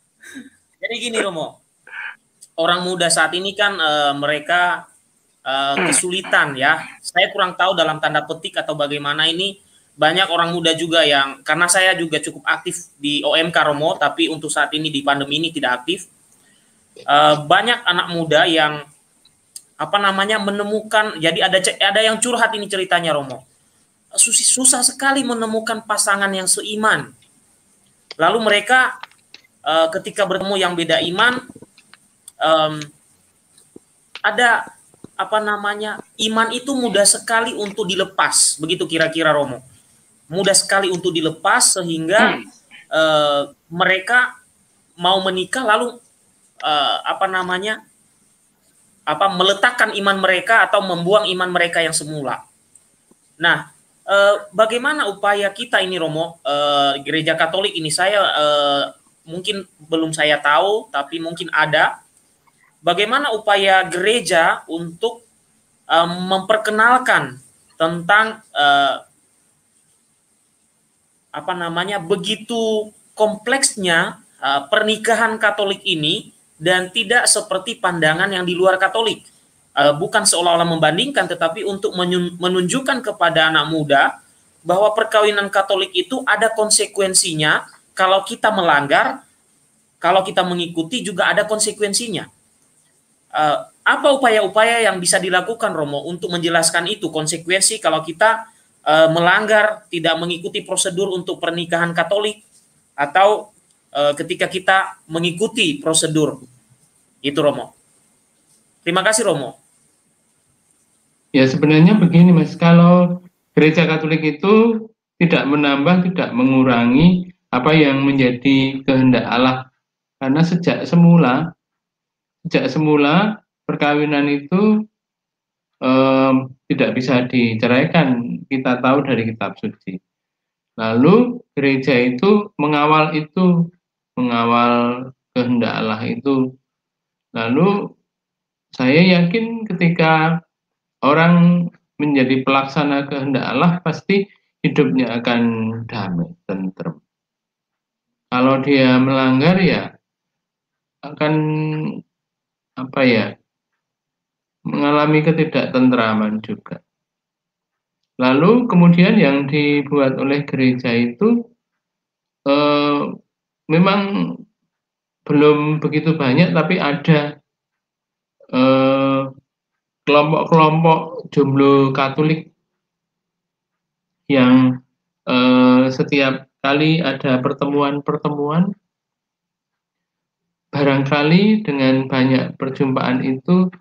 jadi gini Romo, orang muda saat ini kan eh, mereka eh, kesulitan ya. Saya kurang tahu dalam tanda petik atau bagaimana ini banyak orang muda juga yang karena saya juga cukup aktif di OMK Romo, tapi untuk saat ini di pandemi ini tidak aktif. Eh, banyak anak muda yang apa namanya menemukan jadi ada ada yang curhat ini ceritanya Romo. Susah, susah sekali menemukan pasangan yang seiman. Lalu mereka eh, ketika bertemu yang beda iman em, ada apa namanya iman itu mudah sekali untuk dilepas begitu kira-kira Romo mudah sekali untuk dilepas sehingga eh, mereka mau menikah lalu eh, apa namanya apa meletakkan iman mereka atau membuang iman mereka yang semula. Nah eh, bagaimana upaya kita ini Romo? Eh, gereja Katolik ini saya eh, mungkin belum saya tahu tapi mungkin ada. Bagaimana upaya gereja untuk um, memperkenalkan tentang uh, apa namanya begitu kompleksnya uh, pernikahan Katolik ini dan tidak seperti pandangan yang di luar Katolik. Uh, bukan seolah-olah membandingkan, tetapi untuk menunjukkan kepada anak muda bahwa perkawinan Katolik itu ada konsekuensinya. Kalau kita melanggar, kalau kita mengikuti juga ada konsekuensinya. Eh, apa upaya-upaya yang bisa dilakukan Romo untuk menjelaskan itu konsekuensi kalau kita eh, melanggar tidak mengikuti prosedur untuk pernikahan Katolik atau eh, ketika kita mengikuti prosedur itu Romo. Terima kasih Romo. Ya sebenarnya begini Mas, kalau gereja Katolik itu tidak menambah, tidak mengurangi apa yang menjadi kehendak Allah. Karena sejak semula, sejak semula perkawinan itu em, tidak bisa diceraikan. Kita tahu dari kitab suci. Lalu gereja itu mengawal itu, mengawal kehendak Allah itu. Lalu saya yakin ketika orang menjadi pelaksana kehendak Allah pasti hidupnya akan damai, tentrem. Kalau dia melanggar ya akan apa ya mengalami ketidaktentraman juga. Lalu kemudian yang dibuat oleh gereja itu eh, memang belum begitu banyak tapi ada eh, kelompok-kelompok jomblo Katolik yang eh, setiap kali ada pertemuan-pertemuan barangkali dengan banyak perjumpaan itu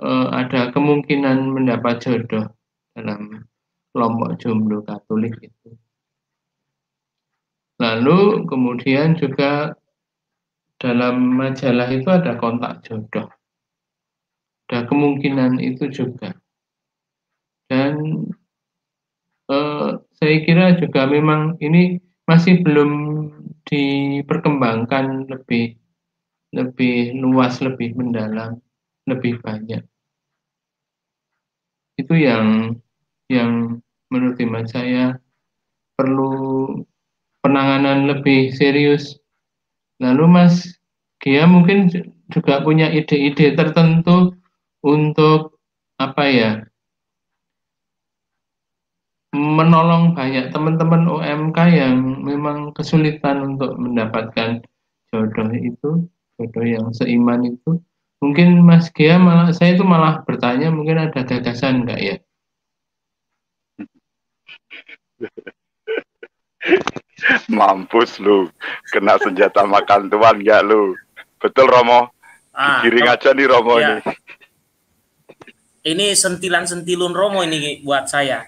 eh, ada kemungkinan mendapat jodoh dalam kelompok jomblo Katolik itu. Lalu kemudian juga dalam majalah itu ada kontak jodoh. Ada kemungkinan itu juga. Dan eh, saya kira juga memang ini masih belum diperkembangkan lebih lebih luas, lebih mendalam, lebih banyak. Itu yang yang menurut iman saya perlu penanganan lebih serius. Lalu Mas Gia mungkin juga punya ide-ide tertentu untuk apa ya menolong banyak teman-teman UMK yang memang kesulitan untuk mendapatkan jodoh itu, jodoh yang seiman itu. Mungkin Mas Gia malah saya itu malah bertanya mungkin ada gagasan enggak ya? Mampus lu, kena senjata makan tuan nggak lu? Betul Romo, Ah, giring aja nih Romo Ya. ini. ini sentilan-sentilun Romo ini buat saya.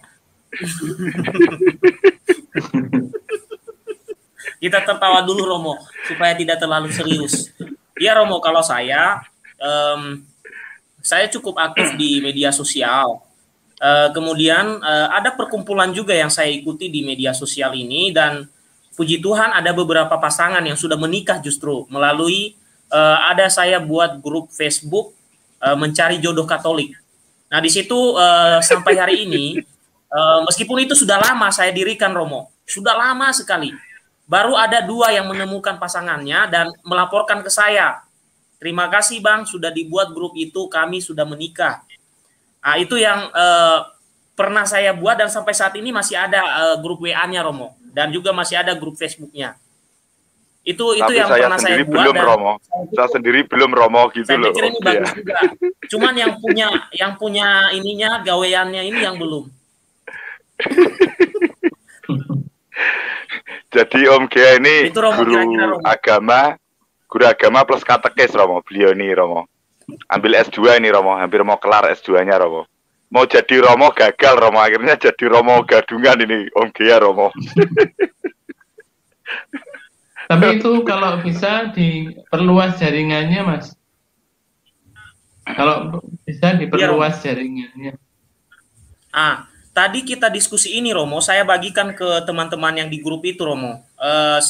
kita tertawa dulu Romo supaya tidak terlalu serius. Ya Romo, kalau saya um, saya cukup aktif di media sosial. Uh, kemudian uh, ada perkumpulan juga yang saya ikuti di media sosial ini dan puji Tuhan ada beberapa pasangan yang sudah menikah justru melalui uh, ada saya buat grup Facebook uh, mencari jodoh Katolik. Nah di situ uh, sampai hari ini uh, meskipun itu sudah lama saya dirikan Romo, sudah lama sekali. Baru ada dua yang menemukan pasangannya dan melaporkan ke saya. Terima kasih Bang, sudah dibuat grup itu, kami sudah menikah. Nah, itu yang uh, pernah saya buat dan sampai saat ini masih ada uh, grup WA-nya Romo dan juga masih ada grup Facebook-nya. Itu Tapi itu yang saya pernah saya buat belum dan Romo. saya Saya sendiri belum Romo gitu saya loh. pikir ini Oke bagus ya. juga. Cuman yang punya yang punya ininya gaweannya ini yang belum. Jadi Om Gea ini Itu Romo, guru kira-kira, Romo. agama, guru agama plus katekis Romo. Beliau ini Romo. Ambil S2 ini Romo, hampir mau kelar S2-nya Romo. Mau jadi Romo gagal Romo, akhirnya jadi Romo gadungan ini Om Gea Romo. Tapi itu kalau bisa diperluas jaringannya, Mas. Kalau bisa diperluas jaringannya. Ah, tadi kita diskusi ini Romo, saya bagikan ke teman-teman yang di grup itu Romo. Eh,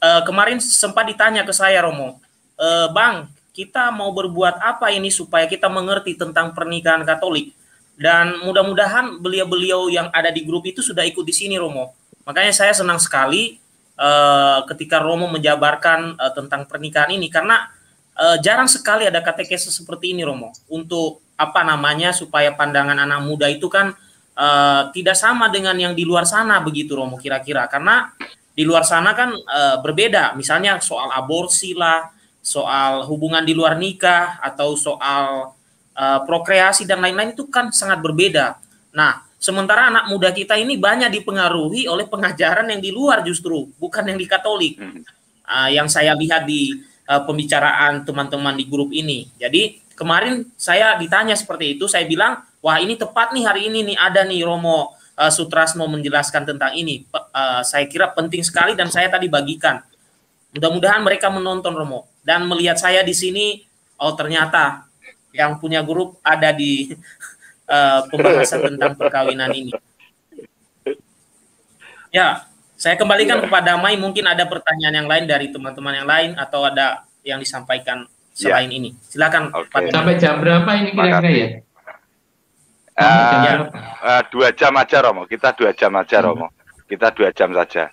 eh, kemarin sempat ditanya ke saya Romo, "Eh, Bang, kita mau berbuat apa ini supaya kita mengerti tentang pernikahan Katolik? Dan mudah-mudahan beliau-beliau yang ada di grup itu sudah ikut di sini Romo. Makanya saya senang sekali eh, ketika Romo menjabarkan eh, tentang pernikahan ini karena eh, jarang sekali ada katekese seperti ini Romo untuk apa namanya supaya pandangan anak muda itu kan eh, tidak sama dengan yang di luar sana begitu Romo kira-kira karena di luar sana kan eh, berbeda misalnya soal aborsi lah soal hubungan di luar nikah atau soal eh, prokreasi dan lain-lain itu kan sangat berbeda nah sementara anak muda kita ini banyak dipengaruhi oleh pengajaran yang di luar justru bukan yang di Katolik. Ah, yang saya lihat di eh, pembicaraan teman-teman di grup ini. Jadi kemarin saya ditanya seperti itu, saya bilang, wah ini tepat nih hari ini nih ada nih Romo eh, Sutrasno menjelaskan tentang ini. Eh, saya kira penting sekali dan saya tadi bagikan. Mudah-mudahan mereka menonton Romo dan melihat saya di sini. Oh ternyata yang punya grup ada di eh, pembahasan tentang perkawinan ini. Ya, saya kembalikan Ya. kepada Mai. Mungkin ada pertanyaan yang lain dari teman-teman yang lain atau ada yang disampaikan Ya. selain ini. Silakan Oke. Pak. Sampai jam berapa ini kira-kira ya? Eh, eh, dua jam aja Romo, kita dua jam aja Romo. Kita dua jam saja.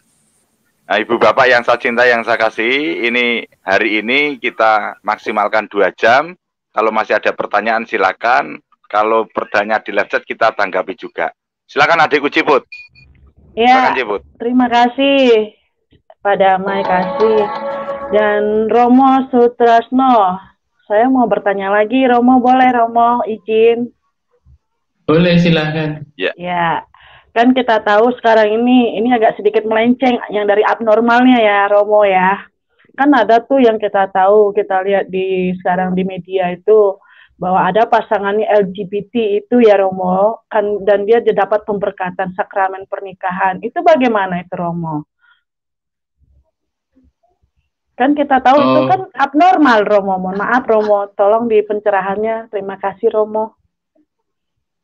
Nah, Ibu Bapak yang saya cintai, yang saya kasih, ini hari ini kita maksimalkan dua jam. Kalau masih ada pertanyaan silakan. Kalau pertanyaan di live chat kita tanggapi juga. Silakan adikku Ciput. Ya, Silakan Ciput. terima kasih pada Mai Kasih dan Romo Sutrasno. Saya mau bertanya lagi, Romo boleh Romo izin? Boleh silahkan. Ya, kan kita tahu sekarang ini ini agak sedikit melenceng yang dari abnormalnya ya Romo ya. Kan ada tuh yang kita tahu, kita lihat di sekarang di media itu bahwa ada pasangannya LGBT itu ya Romo, kan dan dia dapat pemberkatan sakramen pernikahan. Itu bagaimana itu Romo? Kan kita tahu itu Oh. kan abnormal Romo. Mohon maaf Romo, tolong di pencerahannya. Terima kasih Romo.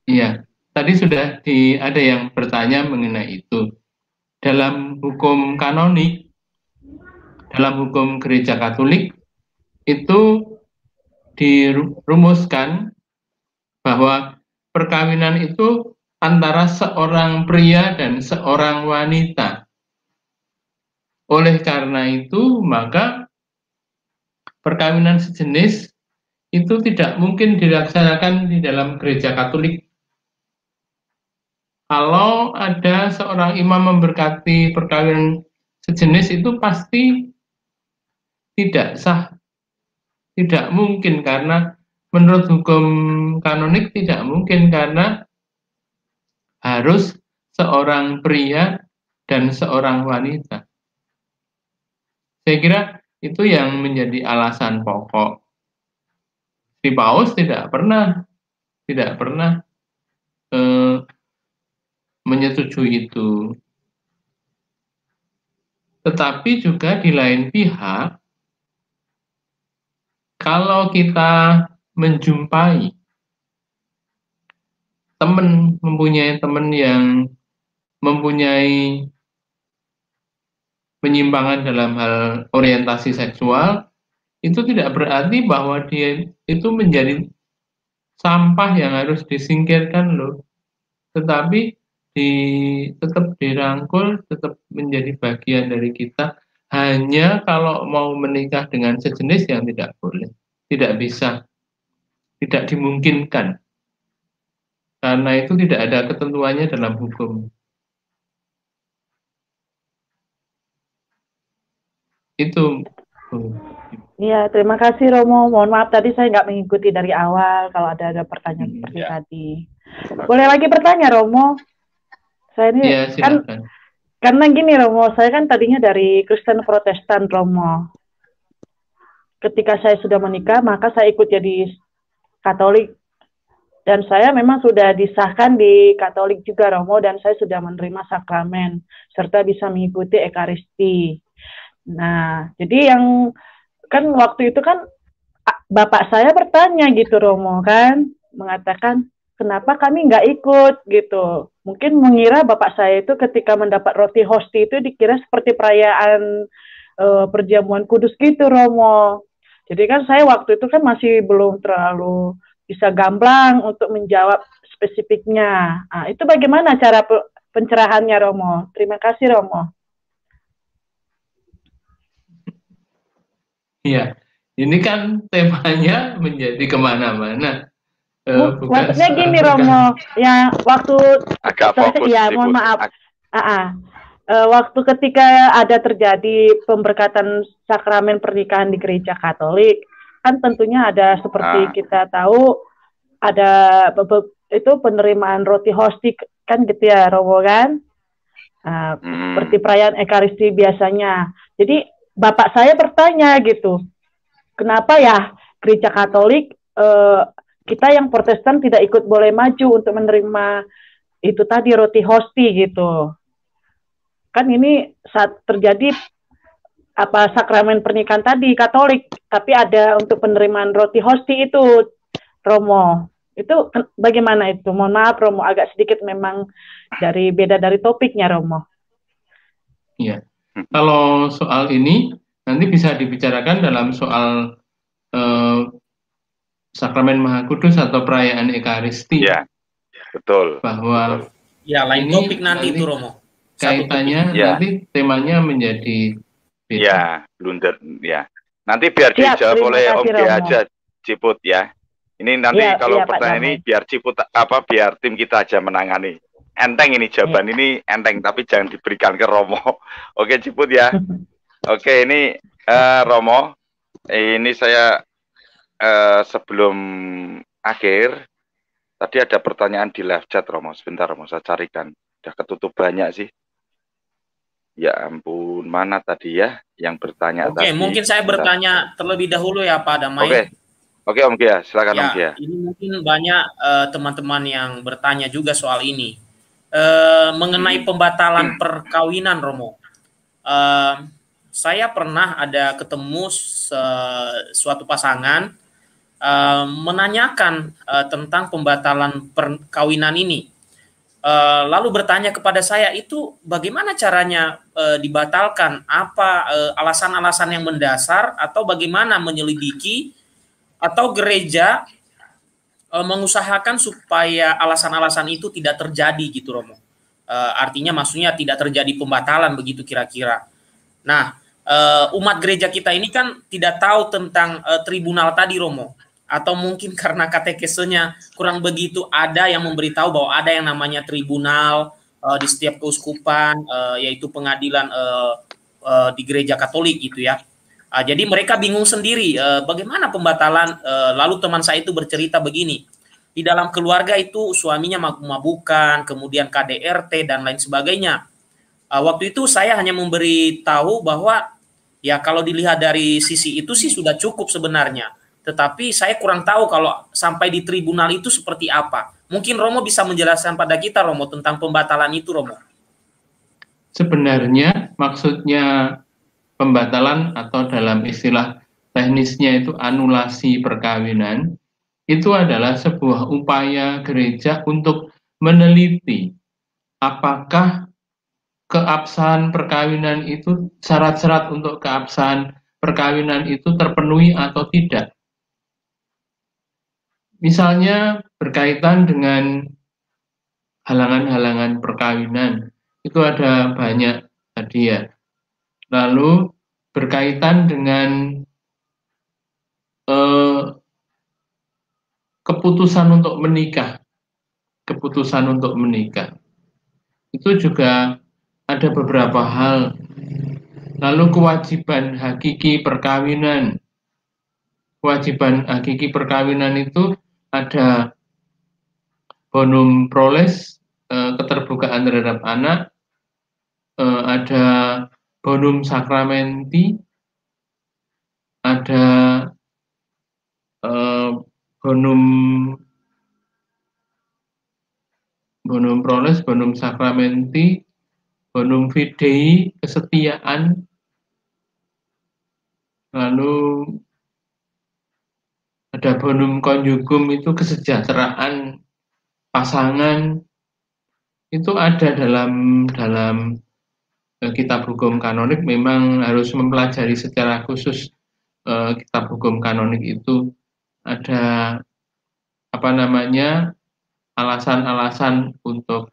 Iya, tadi sudah di, ada yang bertanya mengenai itu. Dalam hukum kanonik, dalam hukum gereja Katolik, itu dirumuskan bahwa perkawinan itu antara seorang pria dan seorang wanita. Oleh karena itu, maka perkawinan sejenis itu tidak mungkin dilaksanakan di dalam gereja Katolik. Kalau ada seorang imam memberkati perkawinan sejenis itu pasti tidak sah. Tidak mungkin karena menurut hukum kanonik tidak mungkin karena harus seorang pria dan seorang wanita. Saya kira itu yang menjadi alasan pokok. Si Paus tidak pernah tidak pernah eh, menyetujui itu. Tetapi juga di lain pihak, kalau kita menjumpai teman, mempunyai teman yang mempunyai penyimpangan dalam hal orientasi seksual, itu tidak berarti bahwa dia itu menjadi sampah yang harus disingkirkan loh. Tetapi di tetap dirangkul, tetap menjadi bagian dari kita. Hanya kalau mau menikah dengan sejenis yang tidak boleh, tidak bisa, tidak dimungkinkan. Karena itu tidak ada ketentuannya dalam hukum. Itu. Iya, terima kasih Romo. Mohon maaf tadi saya nggak mengikuti dari awal kalau ada ada pertanyaan hmm, seperti ya. tadi. Boleh lagi bertanya Romo? Saya ini ya, kan karena gini Romo, saya kan tadinya dari Kristen Protestan Romo. Ketika saya sudah menikah, maka saya ikut jadi Katolik dan saya memang sudah disahkan di Katolik juga Romo dan saya sudah menerima sakramen serta bisa mengikuti Ekaristi. Nah, jadi yang kan waktu itu kan bapak saya bertanya gitu Romo kan, mengatakan kenapa kami nggak ikut gitu. Mungkin mengira bapak saya itu ketika mendapat roti hosti itu dikira seperti perayaan uh, perjamuan kudus gitu Romo. Jadi kan saya waktu itu kan masih belum terlalu bisa gamblang untuk menjawab spesifiknya. Nah, itu bagaimana cara pencerahannya Romo? Terima kasih Romo. Iya, ini kan temanya menjadi ke mana-mana. Uh, maksudnya gini Romo, ya waktu agak fokus ya mohon maaf. Uh -uh. Uh, waktu ketika ada terjadi pemberkatan sakramen pernikahan di gereja Katolik, kan tentunya ada seperti ah. kita tahu ada itu penerimaan roti hosti kan gitu ya Romo kan, uh, hmm. seperti perayaan Ekaristi biasanya. Jadi bapak saya bertanya gitu, kenapa ya gereja Katolik uh, kita yang Protestan tidak ikut boleh maju untuk menerima itu tadi roti hosti gitu. Kan ini saat terjadi apa sakramen pernikahan tadi Katolik, tapi ada untuk penerimaan roti hosti itu Romo. Itu bagaimana itu? Mohon maaf Romo, agak sedikit memang dari beda dari topiknya Romo. Iya. Kalau soal ini nanti bisa dibicarakan dalam soal eh, sakramen Maha Kudus atau perayaan Ekaristi. Ya, betul. Bahwa betul. ya lain ini topik nanti, itu Romo. Kaitannya ya. nanti temanya menjadi beda. Ya, blunder ya. Nanti biar Siap, dijawab oleh Om aja Ciput ya. Ini nanti ya, kalau ya, pertanyaan ini biar Ciput apa biar tim kita aja menangani. Enteng ini jawaban ya. ini enteng tapi jangan diberikan ke Romo. Oke Ciput ya. Oke ini uh, Romo. Ini saya uh, sebelum akhir tadi ada pertanyaan di live chat Romo. Sebentar Romo saya carikan. Udah ketutup banyak sih. Ya ampun mana tadi ya yang bertanya Oke tadi. mungkin saya bertanya terlebih dahulu ya Pak Damai. Oke. Oke Om Kia silakan ya, Om Kia ini mungkin banyak uh, teman-teman yang bertanya juga soal ini. Uh, mengenai pembatalan perkawinan Romo. Uh, saya pernah ada ketemu suatu pasangan uh, menanyakan uh, tentang pembatalan perkawinan ini. Uh, lalu bertanya kepada saya itu bagaimana caranya uh, dibatalkan apa alasan-alasan uh, yang mendasar atau bagaimana menyelidiki atau gereja uh, mengusahakan supaya alasan-alasan itu tidak terjadi gitu Romo. Uh, artinya maksudnya tidak terjadi pembatalan begitu kira-kira. Nah, uh, umat gereja kita ini kan tidak tahu tentang uh, tribunal tadi Romo atau mungkin karena katekesenya kurang begitu ada yang memberitahu bahwa ada yang namanya tribunal uh, di setiap keuskupan uh, yaitu pengadilan uh, uh, di gereja Katolik gitu ya. Uh, jadi mereka bingung sendiri uh, bagaimana pembatalan uh, lalu teman saya itu bercerita begini. Di dalam keluarga itu suaminya mabuk-mabukan, kemudian KDRT dan lain sebagainya. Uh, waktu itu saya hanya memberi tahu bahwa ya kalau dilihat dari sisi itu sih sudah cukup sebenarnya tetapi saya kurang tahu kalau sampai di tribunal itu seperti apa. Mungkin Romo bisa menjelaskan pada kita Romo tentang pembatalan itu Romo. sebenarnya maksudnya pembatalan atau dalam istilah teknisnya itu anulasi perkawinan itu adalah sebuah upaya gereja untuk meneliti apakah keabsahan perkawinan itu syarat-syarat untuk keabsahan perkawinan itu terpenuhi atau tidak. Misalnya berkaitan dengan halangan-halangan perkawinan, itu ada banyak tadi ya. Lalu berkaitan dengan eh, keputusan untuk menikah, keputusan untuk menikah, itu juga ada beberapa hal. Lalu kewajiban hakiki perkawinan, kewajiban hakiki perkawinan itu ada bonum proles, eh, keterbukaan terhadap anak, eh, ada bonum sakramenti, ada eh, bonum bonum proles, bonum sakramenti, bonum fidei, kesetiaan, lalu ada bonum konjugum itu kesejahteraan pasangan itu ada dalam dalam eh, kitab hukum kanonik. Memang harus mempelajari secara khusus eh, kitab hukum kanonik itu. Ada apa namanya alasan-alasan untuk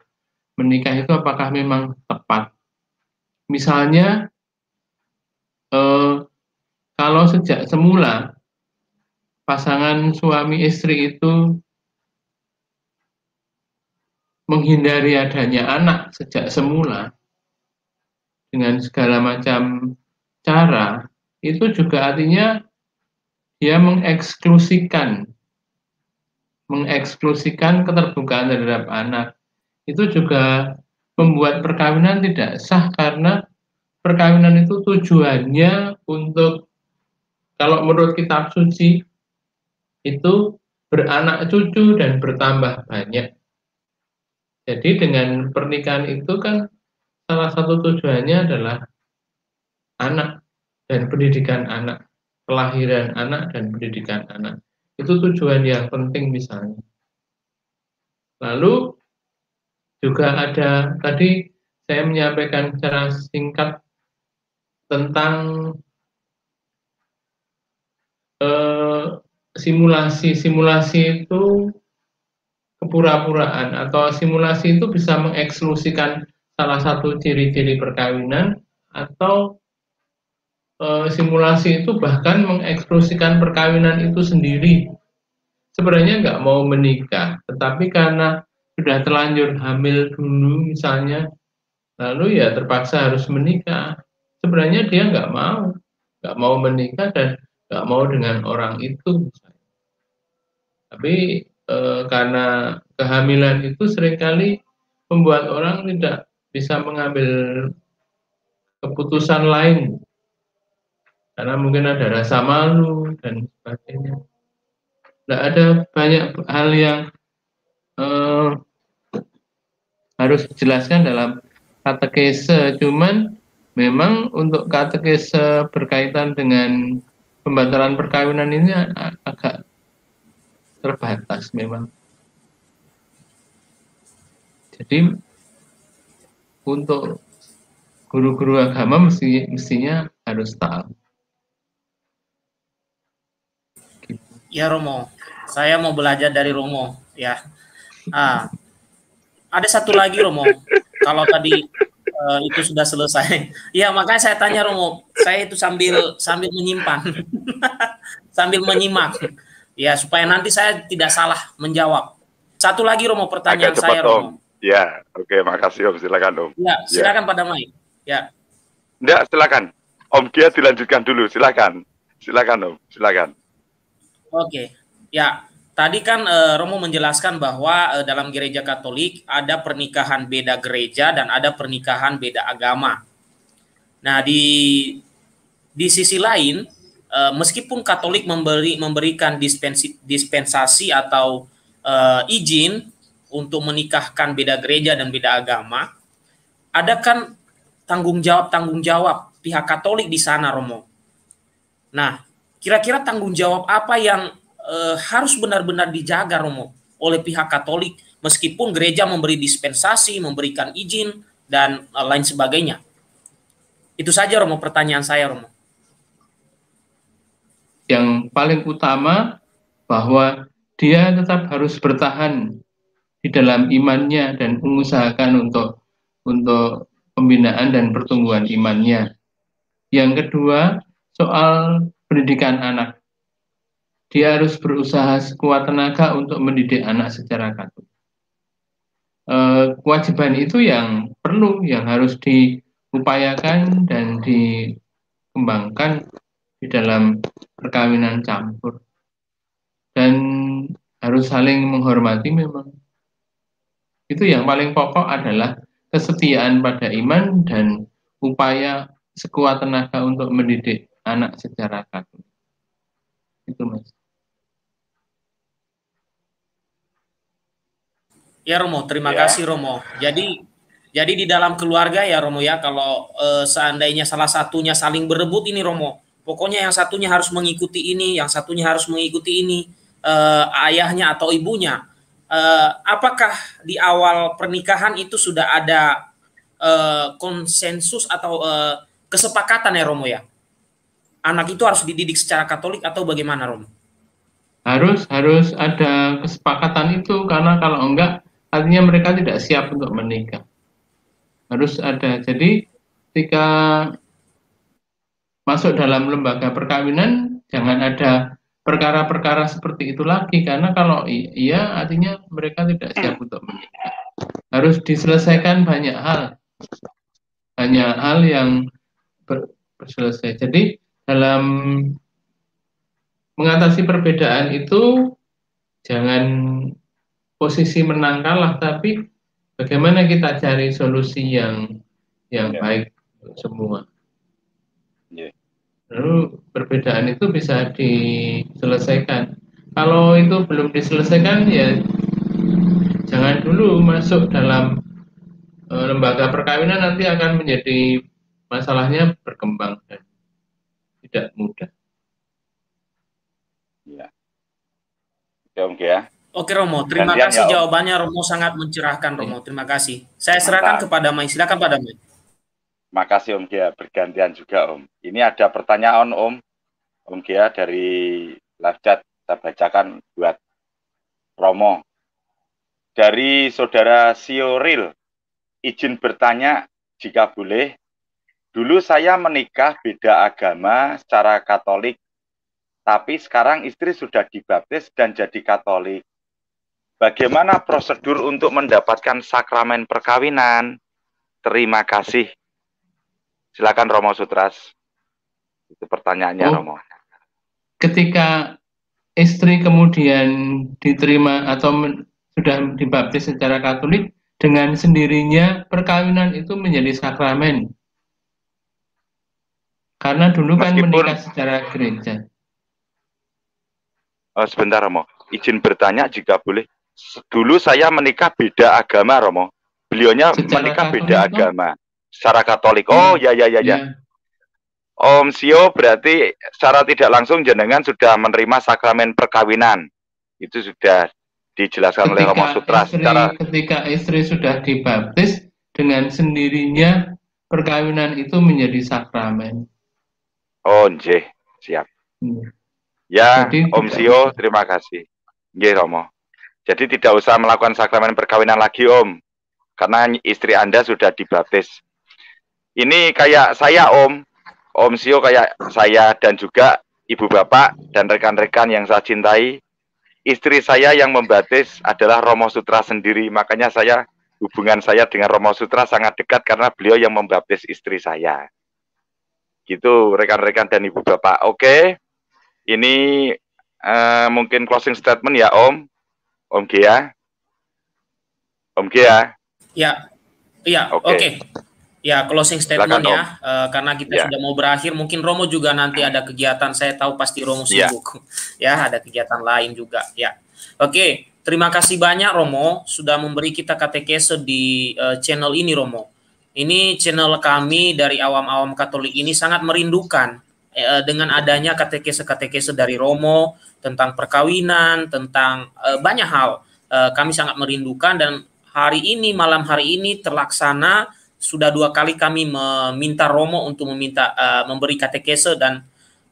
menikah itu apakah memang tepat. Misalnya eh, kalau sejak semula pasangan suami istri itu menghindari adanya anak sejak semula dengan segala macam cara itu juga artinya dia mengeksklusikan mengeksklusikan keterbukaan terhadap anak. Itu juga membuat perkawinan tidak sah karena perkawinan itu tujuannya untuk kalau menurut kitab suci itu beranak cucu dan bertambah banyak. Jadi dengan pernikahan itu kan salah satu tujuannya adalah anak dan pendidikan anak, kelahiran anak dan pendidikan anak. Itu tujuan yang penting misalnya. Lalu juga ada tadi saya menyampaikan secara singkat tentang eh, simulasi-simulasi itu kepura-puraan atau simulasi itu bisa mengeksklusikan salah satu ciri-ciri perkawinan atau e, simulasi itu bahkan mengeksklusikan perkawinan itu sendiri. Sebenarnya nggak mau menikah, tetapi karena sudah terlanjur hamil dulu misalnya, lalu ya terpaksa harus menikah. Sebenarnya dia nggak mau, nggak mau menikah dan nggak mau dengan orang itu tapi e, karena kehamilan itu sering kali membuat orang tidak bisa mengambil keputusan lain karena mungkin ada rasa malu dan sebagainya. Tidak ada banyak hal yang e, harus dijelaskan dalam katekese, cuman memang untuk katekese berkaitan dengan pembatalan perkawinan ini agak terbatas memang. Jadi untuk guru-guru agama mesti, mestinya harus tahu. Ya Romo, saya mau belajar dari Romo ya. Ah, ada satu lagi Romo. Kalau tadi uh, itu sudah selesai. Ya makanya saya tanya Romo, saya itu sambil sambil menyimpan, sambil menyimak, ya supaya nanti saya tidak salah menjawab. Satu lagi Romo pertanyaan cepat, saya Romo. Ya, oke, okay, makasih Om. Silakan Om. Ya, silakan ya. pada Mai. Ya. Enggak, silakan. Om Kia dilanjutkan dulu, silakan. Silakan Om, silakan. Oke. Ya, Tadi kan uh, Romo menjelaskan bahwa uh, dalam gereja Katolik ada pernikahan beda gereja dan ada pernikahan beda agama. Nah, di di sisi lain uh, meskipun Katolik memberi memberikan dispensi, dispensasi atau uh, izin untuk menikahkan beda gereja dan beda agama, ada kan tanggung jawab tanggung jawab pihak Katolik di sana, Romo. Nah, kira-kira tanggung jawab apa yang uh, harus benar-benar dijaga, Romo, oleh pihak Katolik, meskipun gereja memberi dispensasi, memberikan izin dan lain sebagainya. Itu saja, Romo, pertanyaan saya, Romo. Yang paling utama bahwa dia tetap harus bertahan di dalam imannya dan mengusahakan untuk untuk pembinaan dan pertumbuhan imannya. Yang kedua, soal pendidikan anak. Dia harus berusaha sekuat tenaga untuk mendidik anak secara katolik. E, kewajiban itu yang perlu, yang harus diupayakan dan dikembangkan di dalam perkawinan campur. Dan harus saling menghormati memang. Itu yang paling pokok adalah kesetiaan pada iman dan upaya sekuat tenaga untuk mendidik anak secara katolik. Itu mas. Ya Romo, terima ya. kasih Romo. Jadi jadi di dalam keluarga ya Romo ya kalau e, seandainya salah satunya saling berebut ini Romo, pokoknya yang satunya harus mengikuti ini, yang satunya harus mengikuti ini, e, ayahnya atau ibunya uh, apakah di awal pernikahan itu sudah ada uh, konsensus atau uh, kesepakatan ya Romo ya? Anak itu harus dididik secara Katolik atau bagaimana Romo? Harus harus ada kesepakatan itu karena kalau enggak artinya mereka tidak siap untuk menikah. Harus ada. Jadi ketika masuk dalam lembaga perkawinan jangan ada perkara-perkara seperti itu lagi karena kalau iya artinya mereka tidak siap untuk menikah. Harus diselesaikan banyak hal. Banyak hal yang ber, berselesai. Jadi dalam mengatasi perbedaan itu jangan posisi menang kalah tapi bagaimana kita cari solusi yang yang ya. baik untuk semua. Ya. Lalu perbedaan itu bisa diselesaikan. Kalau itu belum diselesaikan ya jangan dulu masuk dalam e, lembaga perkawinan nanti akan menjadi masalahnya berkembang dan tidak mudah. Ya. Oke, ya. Oke Romo, terima Gantian kasih ya, jawabannya Romo sangat mencerahkan Romo. Terima kasih. Saya serahkan Mantap. kepada Mai. Silakan pada Mai. Makasih Om Gia, bergantian juga Om. Ini ada pertanyaan Om, Om Gia dari live chat, saya bacakan buat Romo. Dari Saudara Sioril, izin bertanya jika boleh. Dulu saya menikah beda agama secara Katolik, tapi sekarang istri sudah dibaptis dan jadi Katolik. Bagaimana prosedur untuk mendapatkan sakramen perkawinan? Terima kasih. Silakan Romo Sutras. Itu pertanyaannya oh, Romo. Ketika istri kemudian diterima atau sudah dibaptis secara Katolik, dengan sendirinya perkawinan itu menjadi sakramen. Karena dulu kan Meskipun, menikah secara gereja. Oh, sebentar Romo, izin bertanya jika boleh. Dulu saya menikah beda agama Romo. Beliaunya secara menikah beda agama secara Katolik. Oh ya ya ya ya. Yeah. Om Sio berarti secara tidak langsung jenengan sudah menerima sakramen perkawinan. Itu sudah dijelaskan ketika oleh Romo Sutra istri, secara ketika istri sudah dibaptis dengan sendirinya perkawinan itu menjadi sakramen. Oh, nje, siap. Hmm. Ya, Jadi, Om Sio, terima kasih. Nggih, Romo. Jadi tidak usah melakukan sakramen perkawinan lagi, Om. Karena istri Anda sudah dibaptis ini kayak saya Om, Om Sio kayak saya dan juga Ibu Bapak dan rekan-rekan yang saya cintai. Istri saya yang membatis adalah Romo Sutra sendiri, makanya saya hubungan saya dengan Romo Sutra sangat dekat karena beliau yang membaptis istri saya. Gitu rekan-rekan dan Ibu Bapak. Oke. Ini uh, mungkin closing statement ya Om. Om Gia. Om Gia. Ya. Iya, oke. Okay. Okay. Ya, closing statement Silakan, ya, uh, karena kita ya. sudah mau berakhir. Mungkin Romo juga nanti ada kegiatan. Saya tahu pasti Romo ya. sibuk. Ya, ya ada kegiatan lain juga. Ya, oke. Terima kasih banyak Romo sudah memberi kita katekese di uh, channel ini Romo. ini channel kami dari awam-awam Katolik ini sangat merindukan eh, dengan adanya katekese-katekese dari Romo tentang perkawinan, tentang eh, banyak hal. Eh, kami sangat merindukan dan hari ini malam hari ini terlaksana sudah dua kali kami meminta Romo untuk meminta uh, memberi katekese dan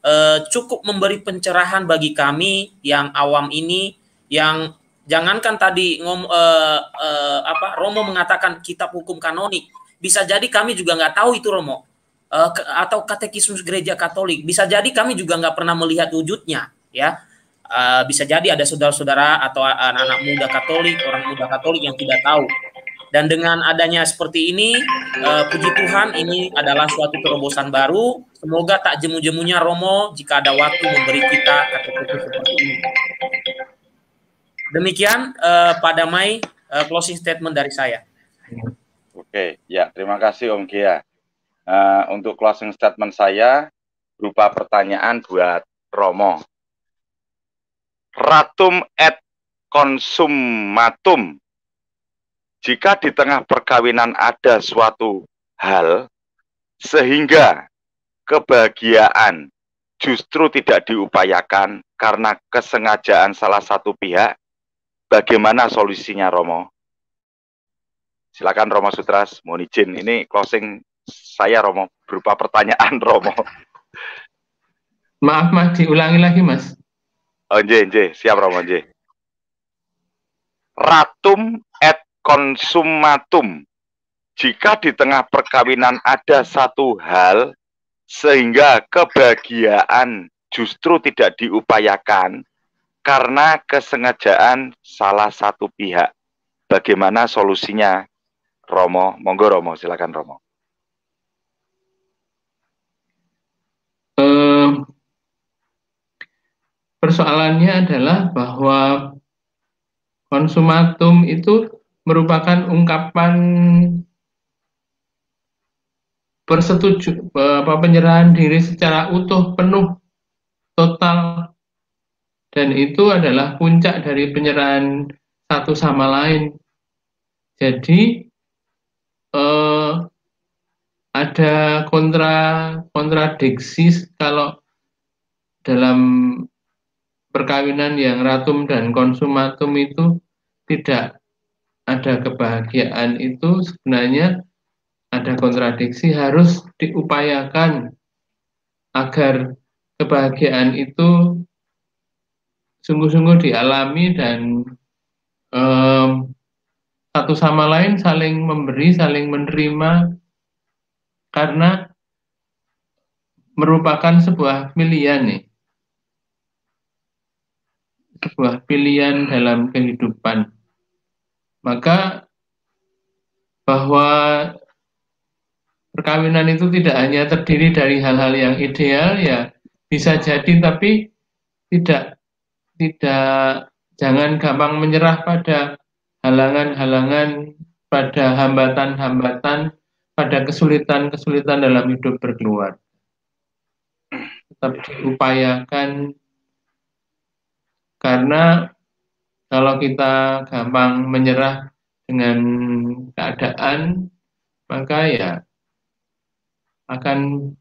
uh, cukup memberi pencerahan bagi kami yang awam ini yang jangankan tadi ngom uh, uh, apa Romo mengatakan kitab hukum kanonik. Bisa jadi kami juga nggak tahu itu Romo. Uh, ke, atau katekismus gereja Katolik. Bisa jadi kami juga nggak pernah melihat wujudnya ya. Uh, bisa jadi ada saudara-saudara atau anak-anak muda Katolik orang muda Katolik yang tidak tahu dan dengan adanya seperti ini, uh, puji Tuhan ini adalah suatu terobosan baru. Semoga tak jemu-jemunya Romo jika ada waktu memberi kita kata-kata seperti ini. Demikian uh, Pak Damai uh, closing statement dari saya. Oke, ya terima kasih Om Gia. Uh, untuk closing statement saya berupa pertanyaan buat Romo. Ratum et consumatum jika di tengah perkawinan ada suatu hal sehingga kebahagiaan justru tidak diupayakan karena kesengajaan salah satu pihak, bagaimana solusinya Romo? Silakan Romo Sutras, mohon izin. Ini closing saya Romo berupa pertanyaan Romo. Maaf Mas, diulangi lagi Mas. Oh, nje, siap Romo, nje. Ratum konsumatum. Jika di tengah perkawinan ada satu hal sehingga kebahagiaan justru tidak diupayakan karena kesengajaan salah satu pihak. Bagaimana solusinya? Romo, monggo Romo, silakan Romo. Uh, persoalannya adalah bahwa konsumatum itu merupakan ungkapan persetuju apa penyerahan diri secara utuh penuh total. Dan itu adalah puncak dari penyerahan satu sama lain. Jadi eh, ada kontra kontradiksi kalau dalam perkawinan yang ratum dan konsumatum itu tidak ada kebahagiaan itu sebenarnya ada kontradiksi harus diupayakan agar kebahagiaan itu sungguh-sungguh dialami dan um, satu sama lain saling memberi, saling menerima karena merupakan sebuah pilihan nih. Sebuah pilihan dalam kehidupan maka bahwa perkawinan itu tidak hanya terdiri dari hal-hal yang ideal ya bisa jadi tapi tidak tidak jangan gampang menyerah pada halangan-halangan pada hambatan-hambatan pada kesulitan-kesulitan dalam hidup berkeluarga. Tetap diupayakan karena kalau kita gampang menyerah dengan keadaan, maka ya akan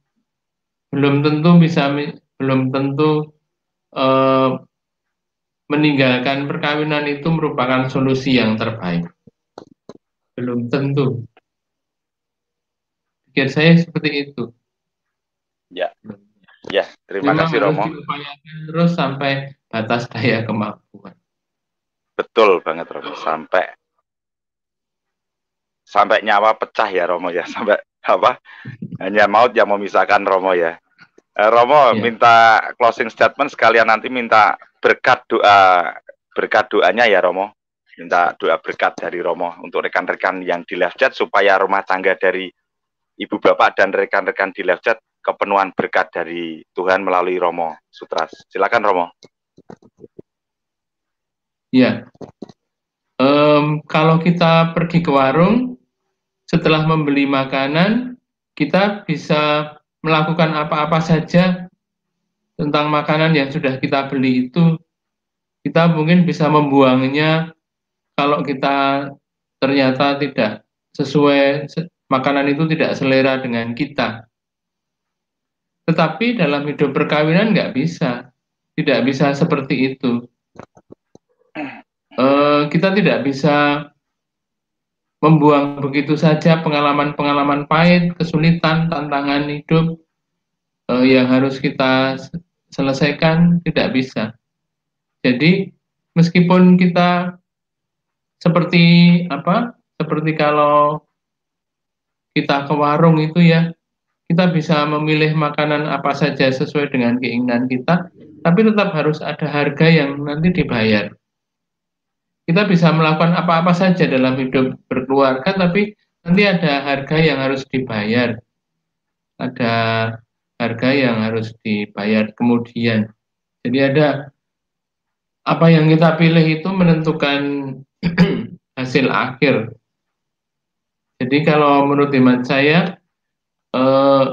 belum tentu bisa belum tentu eh, meninggalkan perkawinan itu merupakan solusi yang terbaik. Belum tentu. Pikir saya seperti itu. Ya. Ya, terima Memang kasih Romo. terus sampai batas daya kemampuan. Betul banget Romo, sampai sampai nyawa pecah ya Romo ya, sampai apa? Hanya maut yang memisahkan Romo ya. Eh, Romo ya. minta closing statement sekalian nanti minta berkat doa berkat doanya ya Romo. Minta doa berkat dari Romo untuk rekan-rekan yang di live chat supaya rumah tangga dari ibu bapak dan rekan-rekan di live chat kepenuhan berkat dari Tuhan melalui Romo Sutras. Silakan Romo. Ya, um, kalau kita pergi ke warung, setelah membeli makanan, kita bisa melakukan apa-apa saja tentang makanan yang sudah kita beli itu. Kita mungkin bisa membuangnya kalau kita ternyata tidak sesuai makanan itu tidak selera dengan kita. Tetapi dalam hidup perkawinan nggak bisa, tidak bisa seperti itu. Kita tidak bisa membuang begitu saja pengalaman-pengalaman pahit, kesulitan, tantangan hidup uh, yang harus kita selesaikan tidak bisa. Jadi meskipun kita seperti apa? Seperti kalau kita ke warung itu ya, kita bisa memilih makanan apa saja sesuai dengan keinginan kita, tapi tetap harus ada harga yang nanti dibayar kita bisa melakukan apa-apa saja dalam hidup berkeluarga, tapi nanti ada harga yang harus dibayar. Ada harga yang harus dibayar kemudian. Jadi ada apa yang kita pilih itu menentukan hasil akhir. Jadi kalau menurut iman saya, eh,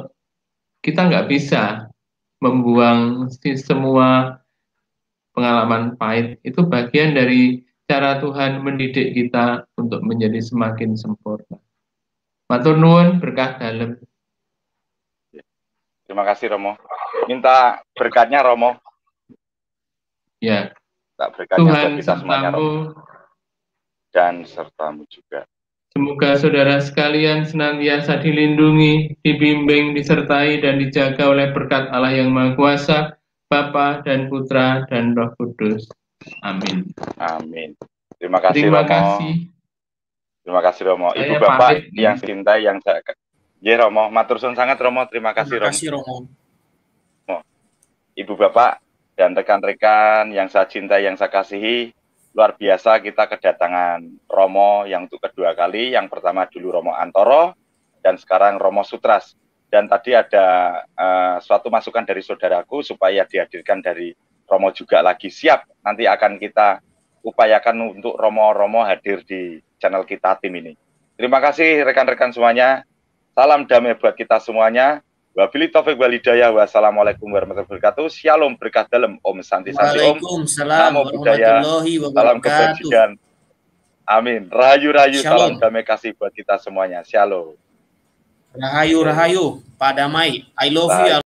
kita nggak bisa membuang semua pengalaman pahit. Itu bagian dari cara Tuhan mendidik kita untuk menjadi semakin sempurna. Matur nuwun berkah dalam. Terima kasih Romo. Minta berkatnya Romo. Ya. Tak berkatnya Tuhan kita semuanya Romo. Dan sertamu juga. Semoga saudara sekalian senantiasa dilindungi, dibimbing, disertai, dan dijaga oleh berkat Allah yang Maha Kuasa, Bapa dan Putra dan Roh Kudus. Amin. Amin. Terima kasih Terima Romo. kasih. Terima kasih Romo. Ibu saya Bapak pamit. yang cinta yang saya Ya Romo, matur sun sangat Romo. Terima kasih Romo. Terima kasih Romo. Ibu Bapak dan rekan-rekan yang saya cinta yang saya kasihi, luar biasa kita kedatangan Romo yang untuk kedua kali. Yang pertama dulu Romo Antoro dan sekarang Romo Sutras. Dan tadi ada uh, suatu masukan dari saudaraku supaya dihadirkan dari Romo juga lagi siap. Nanti akan kita upayakan untuk Romo-Romo hadir di channel kita tim ini. Terima kasih rekan-rekan semuanya. Salam damai buat kita semuanya. Wabili taufik walidayah. Wassalamualaikum warahmatullahi wabarakatuh. Shalom berkah dalam Om Santi Santi Om. Waalaikumsalam warahmatullahi wabarakatuh. Salam kebajikan. Amin. Rahayu-rahayu salam damai kasih buat kita semuanya. Shalom. Rahayu rahayu. Padamai. I love Bye. you.